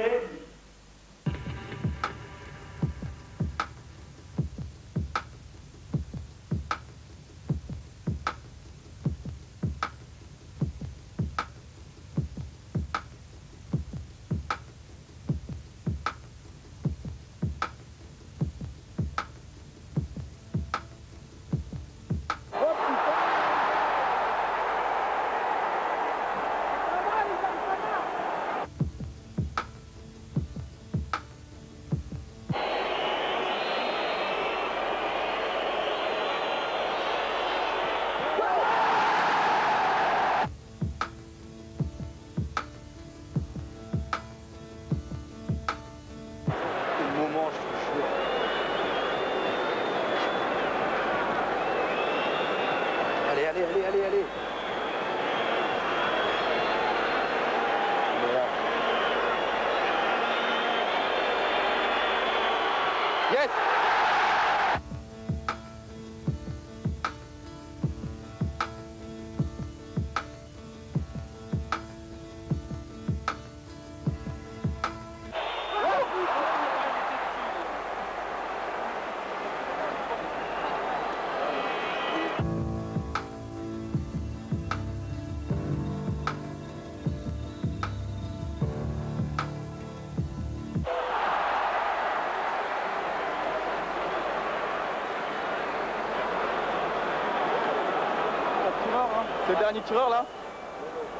Le dernier tireur là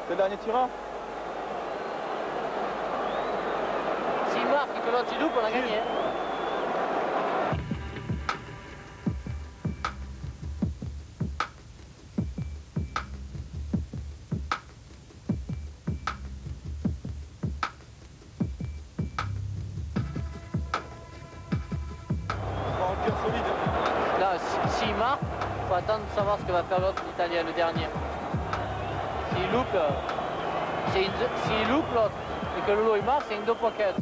C'est le dernier tireur S'il marque et que l'autre il loupe, on a gagné. Là, si- s'il marque, il faut attendre de savoir ce que va faire l'autre italien, le dernier. Loupe, s'il loupe l'autre et que Lolo il marque, c'est une deux pocket.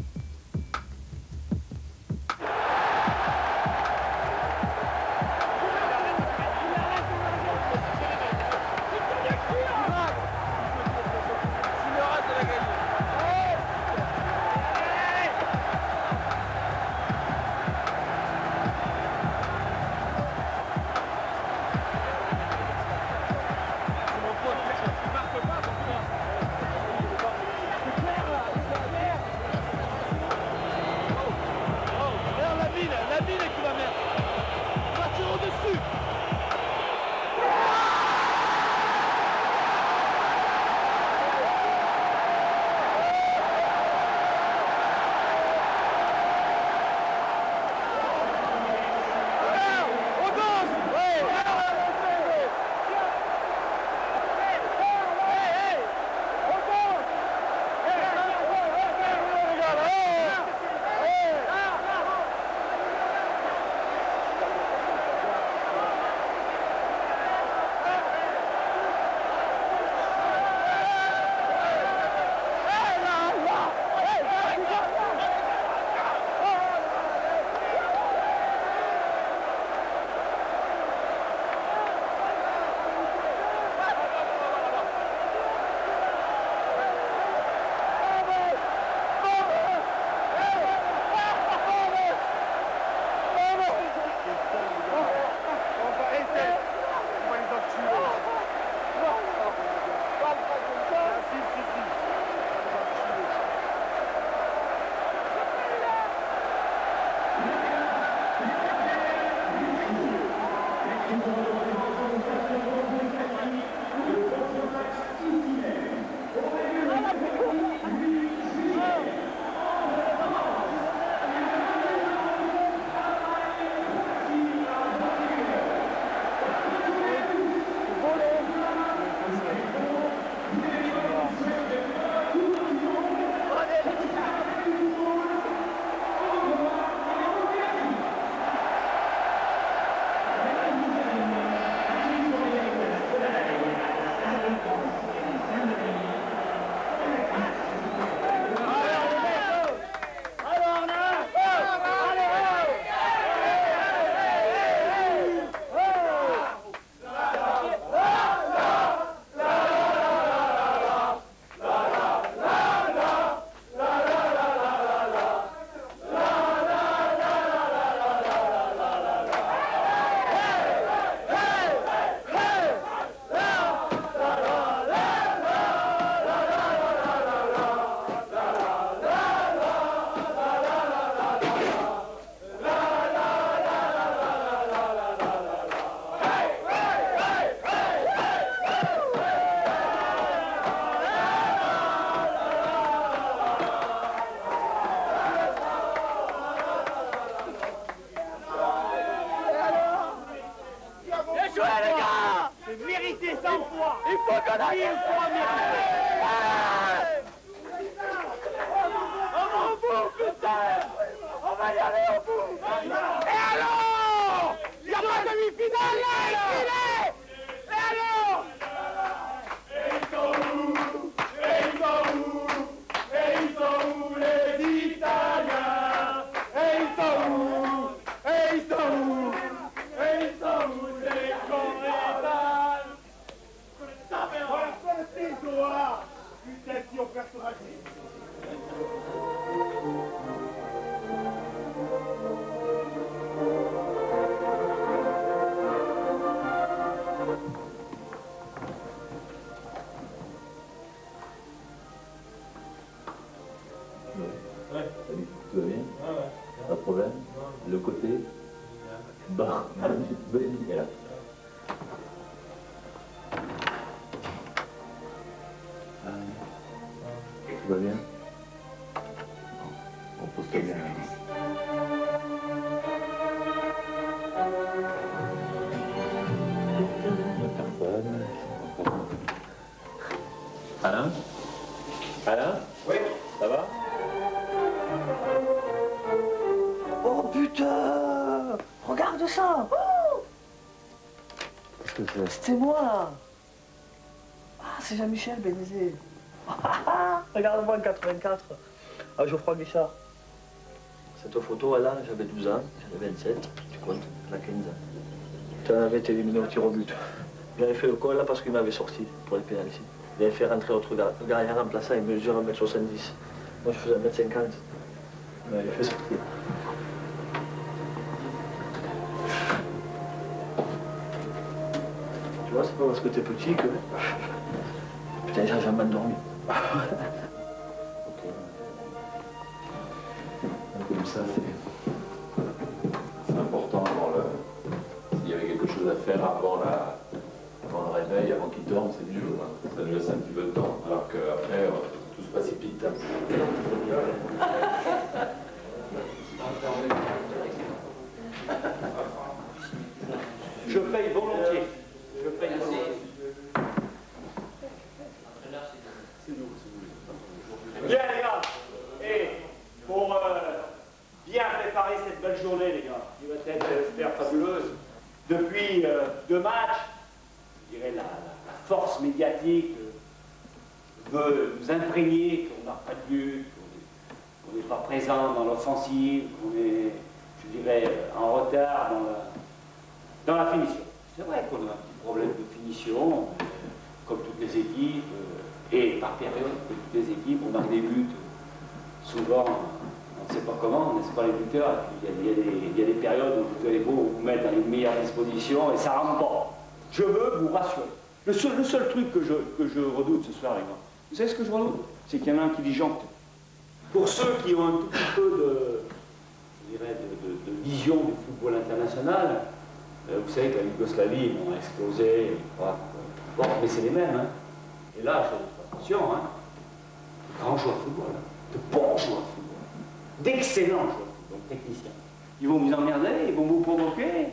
C'est moi là Ah, c'est Jean-Michel Bénézé. [laughs] Regarde-moi en 84. Ah, Geoffroy Guichard. Cette photo, là, j'avais 12 ans, j'avais 27, tu comptes, la 15 ans. Tu en avais été éliminé au tir au but. J'avais fait le col là parce qu'il m'avait sorti pour les pénalties. Il avait fait rentrer autre gars. Le gardien remplaçant, il mesure 1m70. Moi, je faisais 1m50. Il m'avait fait sortir. Tu vois, c'est pas parce que t'es petit que... Putain, j'ai jamais dormi. Comme ça, c'est c'est important avant le. S'il y avait quelque chose à faire avant, la... avant le réveil, avant qu'il dorme, c'est mieux. quoi. Ça nous laisse un petit peu de temps. Alors qu'après, euh, tout se précipite. Je paye volontiers. Je paye volontiers. Bien les gars, et pour euh, bien préparer cette belle journée les gars, qui va être, j'espère, fabuleuse, depuis euh, deux matchs, je dirais la, la force médiatique euh, veut nous imprégner qu'on n'a pas de but, qu'on n'est pas présent dans l'offensive, qu'on est, je dirais, euh, en retard dans la, dans la finition. C'est vrai qu'on a un petit problème de finition, euh, comme toutes les équipes, euh, et par période, comme toutes les équipes, on marque des buts, euh, souvent, on ne sait pas comment, n'est-ce pas les buteurs, il y, y a des- périodes où vous allez beau vous mettre dans les meilleures dispositions et ça rentre pas. Je veux vous rassurer. Le seul, truc que je, redoute ce soir, vous savez ce que je redoute? C'est qu'il y en a un qui disjoncte. Pour ceux qui ont un tout petit peu de, vision du football international, vous savez que la Yougoslavie, bon, a explosé, voilà, bon, mais c'est les mêmes. Hein. Et là, je fais attention, hein, de grands joueurs de football, hein, de bons joueurs de football, d'excellents joueurs de football, techniciens. Ils vont vous emmerder, ils vont vous provoquer,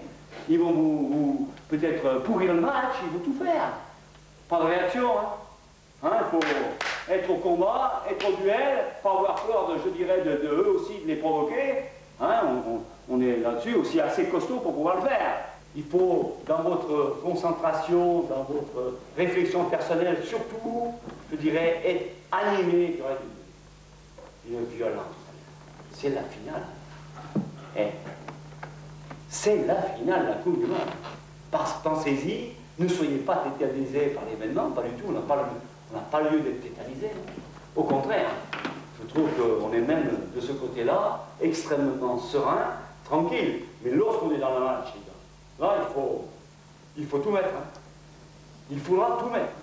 ils vont vous, peut-être euh, pourrir le match, ils vont tout faire. Pas de réaction, hein. Hein, Il faut être au combat, être au duel, pas avoir peur, de, je dirais, de, eux aussi de les provoquer. Hein, on, on- on est là-dessus aussi assez costaud pour pouvoir le faire. Il faut, dans votre concentration, dans votre réflexion personnelle, surtout, je dirais, être animé d'une violence. C'est la finale. Eh, c'est la finale la Coupe du Monde. Parce- Pensez-y, ne soyez pas tétanisés par l'événement, pas du tout, on n'a pas, pas lieu d'être tétanisé. Au contraire, je trouve qu'on est même de ce côté-là extrêmement serein, tranquille. Mais lorsqu'on est dans le match, là, il faut, tout mettre. hein. Il faudra tout mettre.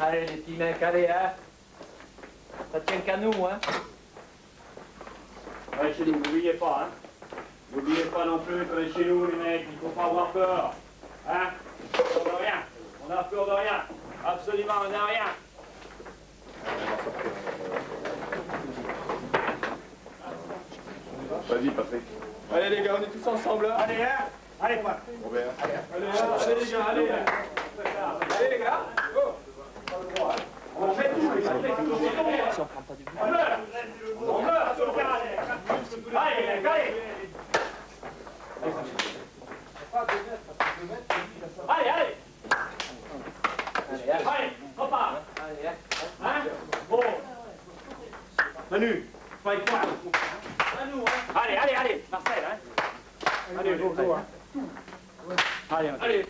Allez, les petits mecs, allez, hein. Ça tient qu'à nous, hein. Ouais, chez nous, n'oubliez pas, hein. N'oubliez pas non plus que chez nous, les mecs, il faut pas avoir peur. Hein On de rien. On a peur de rien. Absolument, on n'a rien. Vas-y, Patrick. Allez, les gars, on est tous ensemble. là. Allez, hein Allez, quoi Robert. Allez, allez, les gars, allez. Allez, les gars. Go. On fait tout, les gars. Si on prend pas du but. On meurt. Allez, allez. Allez, allez. Allez. Hein Bon. Manu, pas avec toi. Allez, allez, allez, Marcel, hein Allez, go, go, hein. Allez,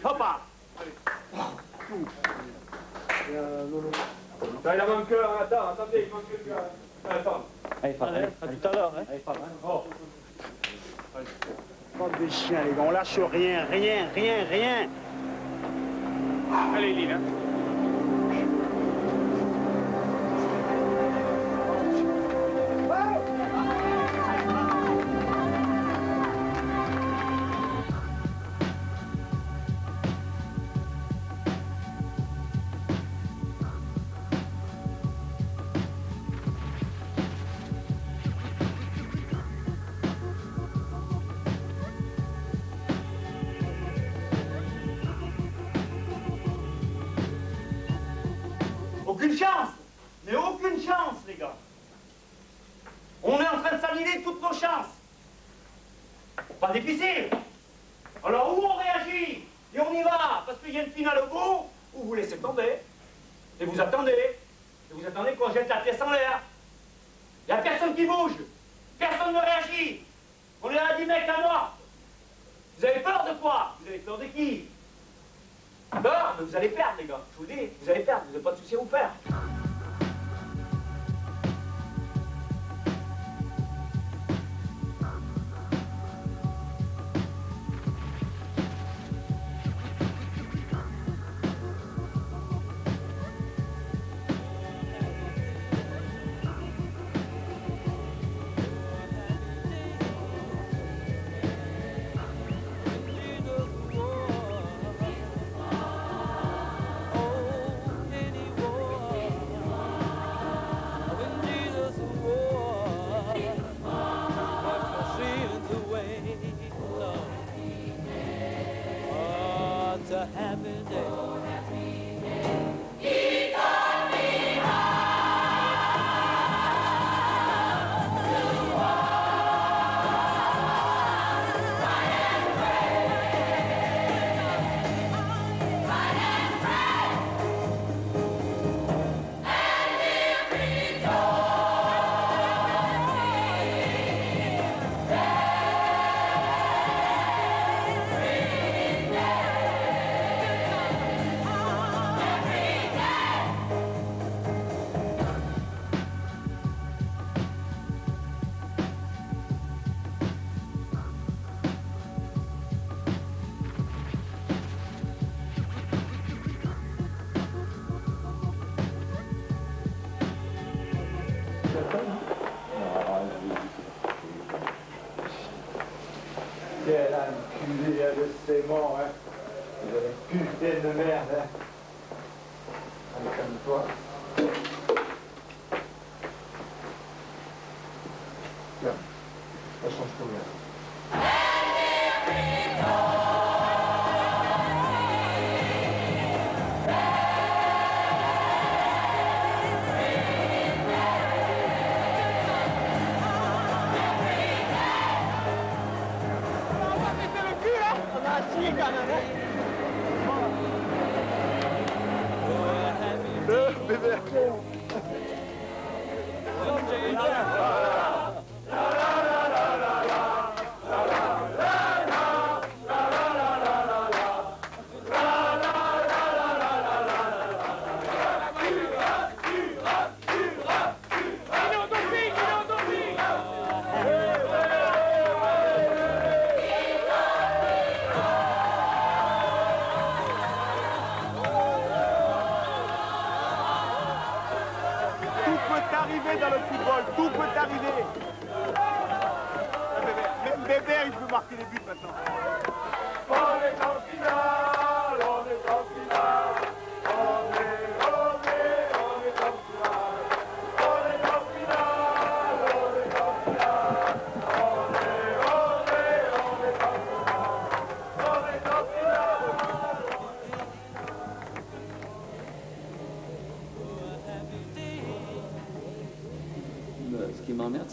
Là, il en manque un, attends, attendez, il manque un. Attends. Allez, Fab, allez, à tout à l'heure, hein. Allez, Fab, hein. Oh. Bande de chiens, les gars, on lâche rien, rien, rien, rien. Allez, Lille, hein.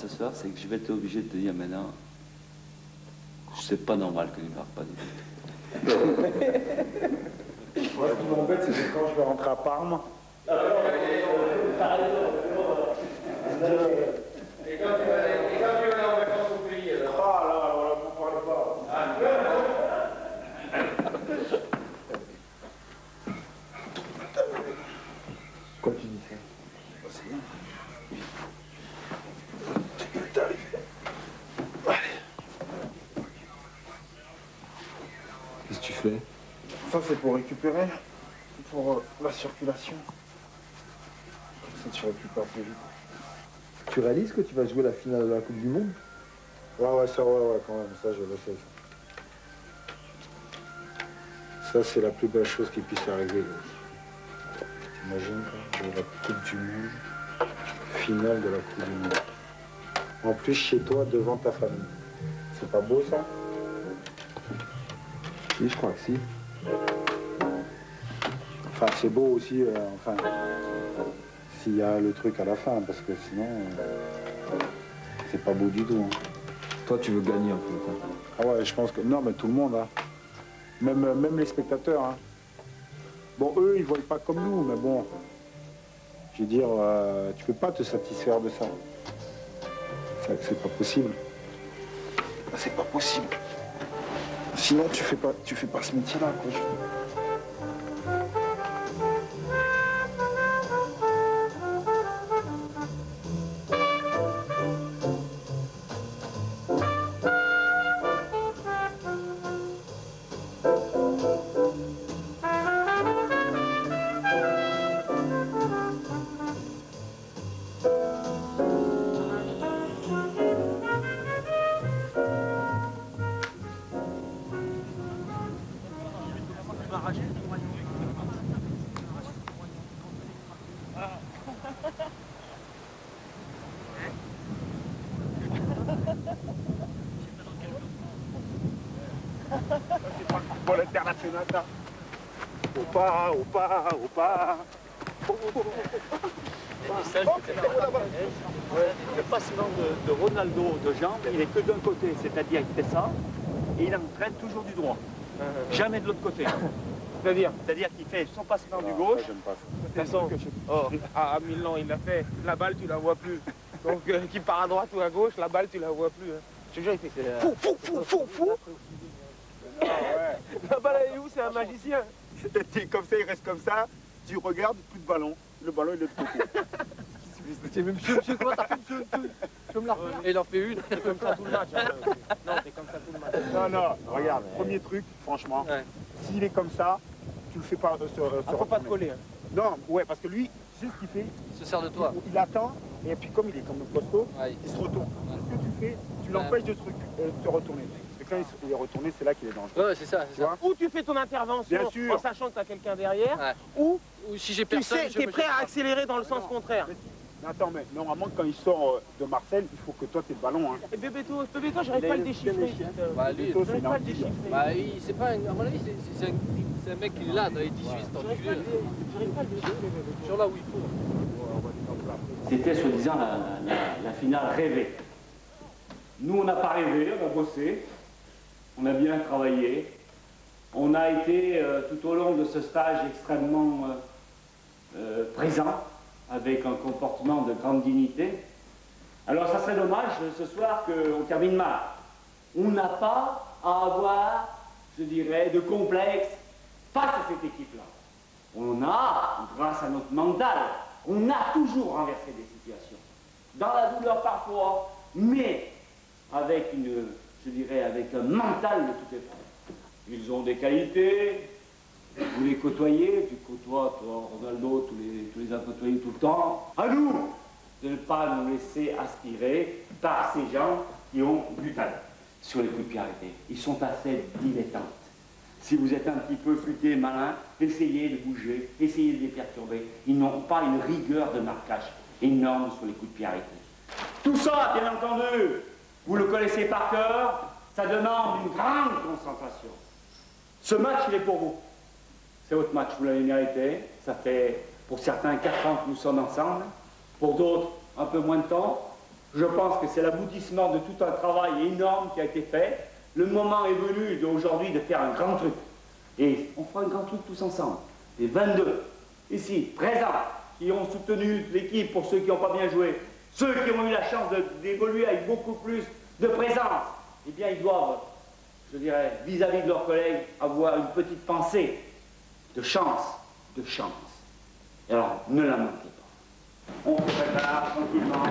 C'est que je vais être obligé de te dire maintenant, c'est pas normal que tu ne marques pas des buts. Moi, ce qui m'embête, c'est que quand je vais rentrer à Parme, Et quand tu vas et quand tu vas aller en vacances au pays, alors Ah là, voilà, m'en parle pas. Quoi tu dis ça C'est bien. Qu'est-ce que tu fais Ça, c'est pour récupérer, pour euh, la circulation. Ça, tu récupères plus vite. Tu réalises que tu vas jouer la finale de la Coupe du Monde? Ouais, ouais, ça, ouais, ouais, quand même, ça, je le sais. Ça, ça c'est la plus belle chose qui puisse arriver. T'imagines, la Coupe du Monde, finale de la Coupe du Monde. En plus, chez toi, devant ta famille. C'est pas beau, ça? Oui, je crois que si. Enfin, c'est beau aussi, euh, enfin, s'il y a le truc à la fin, parce que sinon, euh, c'est pas beau du tout. hein. Toi, tu veux gagner en fait. hein. Ah ouais, je pense que. Non, mais tout le monde, hein. Même, euh, même les spectateurs, hein. Bon, eux, ils voient pas comme nous, mais bon. Je veux dire, euh, tu peux pas te satisfaire de ça. C'est c'est pas possible. C'est pas possible. Sinon, tu fais pas, tu fais pas ce métier-là, quoi. Opa, opa, opa. Oh, oh, oh. Le passement de, de Ronaldo de jambe, il est que d'un côté, c'est-à-dire qu'il fait ça, et il entraîne toujours du droit. Jamais de l'autre côté. C'est-à-dire C'est-à-dire qu'il fait son passement du gauche. De toute façon, oh, à, à Milan, il l'a fait. La balle, tu la vois plus. Donc, euh, qui part à droite ou à gauche, la balle, tu la vois plus. hein. Je te jure, il fait fou, fou, fou, fou, fou. La balle, elle est où C'est un magicien. T'es comme ça, il reste comme ça. Tu regardes, plus de ballon. Le ballon, il est de côté. [laughs] C'est même comment t'as fait Je me la. Et il en fait une. C'est comme ça tout le match. hein. Non, c'est comme ça tout le match. Non, non, regarde, premier truc, franchement, s'il est comme ça, tu le fais pas euh, se, euh, se faut pas te coller, hein. Non, ouais, parce que lui, c'est ce qu'il fait. Il se sert de toi. Il attend, et puis comme il est comme le costaud, il se retourne. Ce que tu fais, tu l'empêches de se, recu- euh, de se retourner. Quand il est retourné, c'est là qu'il est dangereux. Ouais, c'est ça, c'est ça. Ou tu fais ton intervention Bien sûr. en sachant que tu as quelqu'un derrière, ou, si j'ai tu personne, sais, es prêt à pas. accélérer dans le sens contraire. Mais attends, mais normalement, quand il sort euh, de Marcel, il faut que toi, tu le ballon. Hein. Et Bébéto, Bébéto, j'arrive pas à le déchiffrer. Bah, lui, Bébéto, c'est j'arrive pas à le déchiffrer. Bah, il- c'est pas un. À mon avis, c'est- un, mec qui est là, dans les 18, c'est enculé. là. Sur là où il faut. C'était soi-disant la, la- la finale rêvée. Nous, on n'a pas rêvé, on a bossé, on a bien travaillé. On a été euh, tout au long de ce stage extrêmement euh, euh, présent, avec un comportement de grande dignité. Alors, ça serait dommage ce soir qu'on termine mal. On n'a pas à avoir, je dirais, de complexe face à cette équipe-là. On a, grâce à notre mental, on a toujours renversé des situations. Dans la douleur parfois, mais avec une, je dirais, avec un mental de toute épreuve. Ils ont des qualités, vous les côtoyez, tu côtoies, toi, Ronaldo, tous les, tu les as côtoyés tout le temps. À nous, de ne pas nous laisser aspirer par ces gens qui ont du talent sur les coups de pied arrêtés. Ils sont assez dilettantes. Si vous êtes un petit peu futé, malin, essayez de bouger, essayez de les perturber. Ils n'ont pas une rigueur de marquage énorme sur les coups de pied arrêtés. Tout ça, bien entendu, vous le connaissez par cœur, ça demande une grande concentration. Ce match, il est pour vous. C'est votre match, vous l'avez mérité. Ça fait pour certains 4 ans que nous sommes ensemble, pour d'autres un peu moins de temps. Je pense que c'est l'aboutissement de tout un travail énorme qui a été fait. Le moment est venu d'aujourd'hui de faire un grand truc. Et on fera un grand truc tous ensemble. Les 22, ici, présents, qui ont soutenu l'équipe pour ceux qui n'ont pas bien joué, ceux qui ont eu la chance de- d'évoluer avec beaucoup plus de présence, eh bien, ils doivent, je dirais, vis-à-vis de leurs collègues, avoir une petite pensée de chance, de chance. Et alors, ne la manquez pas. On se prépare tranquillement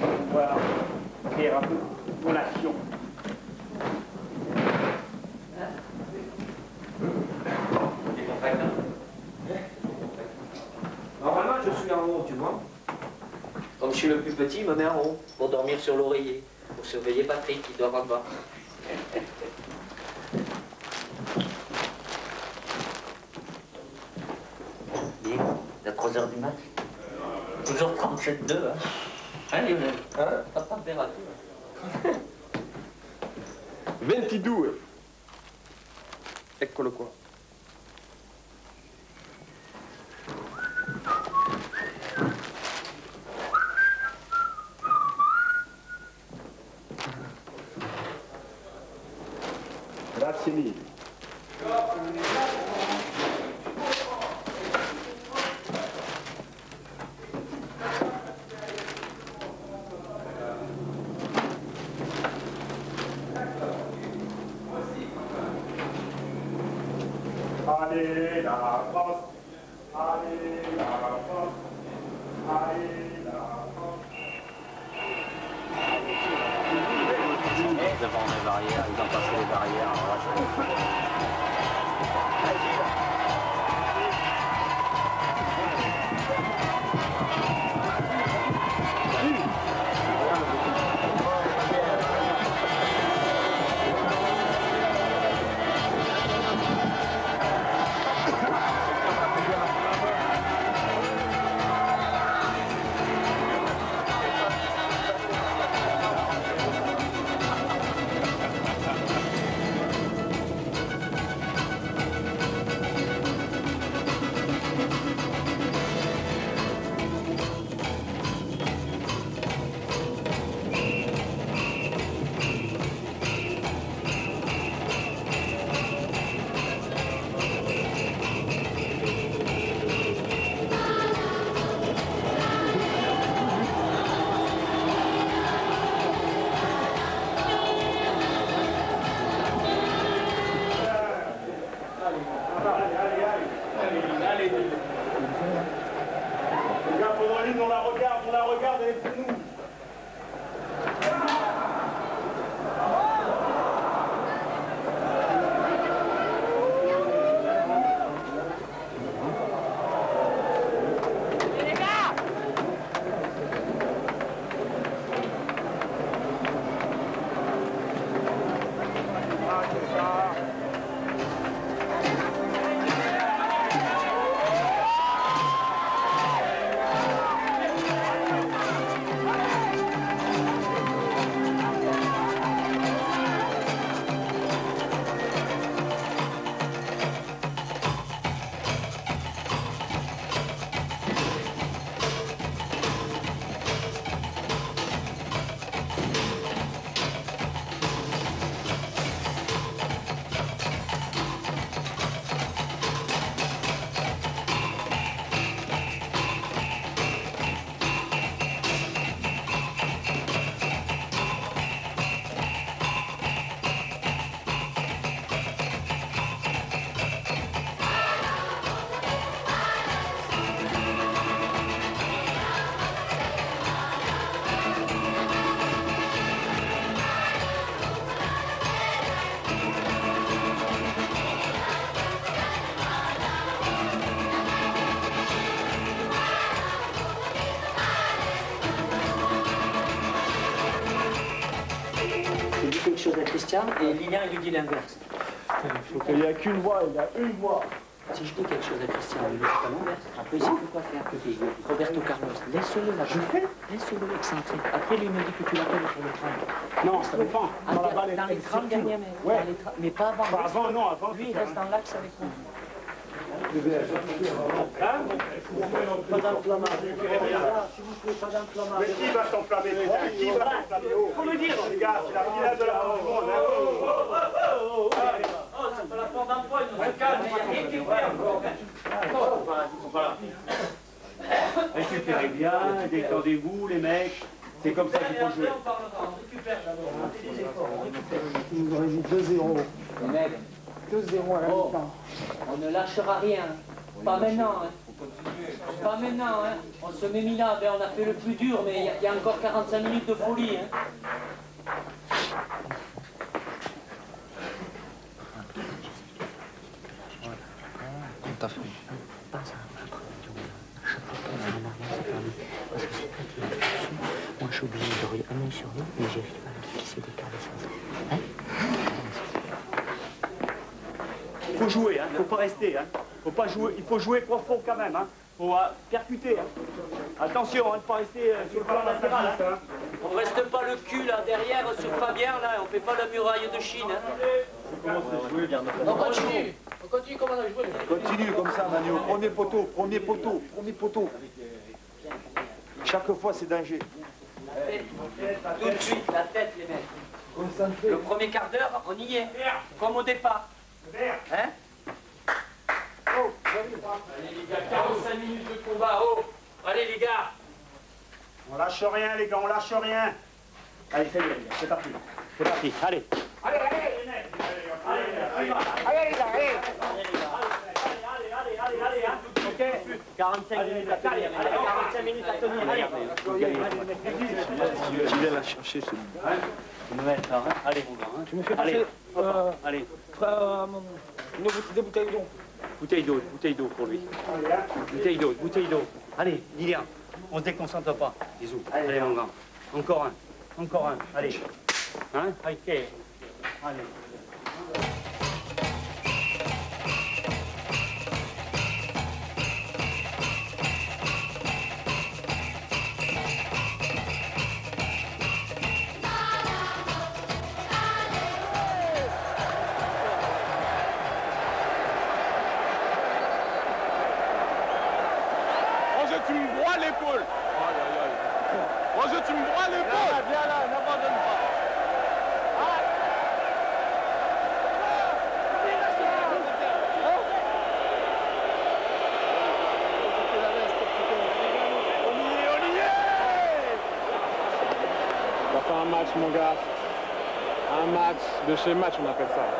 pour pouvoir faire un peu pour l'action. Normalement, je suis en haut, tu vois. Comme je suis le plus petit, il me met en haut pour dormir sur l'oreiller, pour surveiller Patrick qui dort en bas. [laughs] Il est 3 heures du mat. Toujours 37,2, hein. Hein, Lionel? Hein? Pas de température. [laughs] 22. Eccolo qua. Chemie. Christian et Lilian il lui dit l'inverse. Il n'y a qu'une voix, il y a une voix. Si je dis quelque chose à Christian, il lui dit pas l'inverse. Après, il sait plus quoi faire. Roberto Carlos, laisse-le là. Je fais Laisse-le excentré. Après, lui me dit que tu l'appelles pour le prendre. Non, ça dépend. Ah, Dans la balle, dans les elle 30 circule. derniers mètres. Ouais. Dans les Mais pas avant. Pas avant, non, avant, Lui, il reste ça. dans l'axe avec nous. S'il vous plaît. Mais qui va s'enflammer Qui va s'enflammer Oh, Faut le dire, les gars, c'est la finale de la Coupe du Monde. se calme, il n'y a rien qui encore. Récupérez bien, détendez-vous les mecs. C'est comme ça qu'il faut jouer. Il nous aurait dit 2-0. Les mecs, 2-0 à la Oh. mi-temps. on ne lâchera rien. Pas maintenant. Hein. Pas maintenant. Hein. On se met minable, hein. on a fait le plus dur, mais il y y, a encore 45 minutes de folie. Hein. À fait. Moi, je suis obligé de œil sur nous, mais j'arrive pas à qui s'est décalé sans ça. Hein Il faut jouer, hein. Faut pas rester, hein. Faut pas jouer. Il faut jouer profond quand même, hein. Faut euh, percuter, hein. Attention, hein, de pas rester euh, sur le plan latéral, hein. On reste pas le cul là derrière sur Fabien là, on fait pas la muraille de Chine. Hein. On continue, on continue comme on a joué. Continue comme ça, Manu. Premier poteau, premier poteau, premier poteau. Chaque fois, c'est danger. Tout de suite, la tête les mecs. Le premier quart d'heure, on y est, comme au départ. Hein Allez les gars, 45 minutes de combat, oh Allez les gars On lâche rien, les gars, on lâche rien. Allez, c'est bien, les gars. C'est parti. C'est parti. Allez. Allez, allez. Allez, allez, allez, les gars, allez. Allez, allez, allez, hein. Ok 45 minutes à tenir. Allez, 45 minutes à tenir. Allez. Tu viens la chercher, celui Hein Tu me mets là, hein. Allez, mon gars. hein. Tu me fais Allez. passer euh, Allez. Euh, une bouteille- des bouteilles d'eau. Bouteille d'eau, bouteille d'eau pour lui. Bouteille d'eau, bouteille d'eau. Allez, Lilian, on se déconcentre pas. Bisous. Allez, mon grand. Encore un. Encore un. Allez. Hein? Ok. Allez. Match on appelle ça.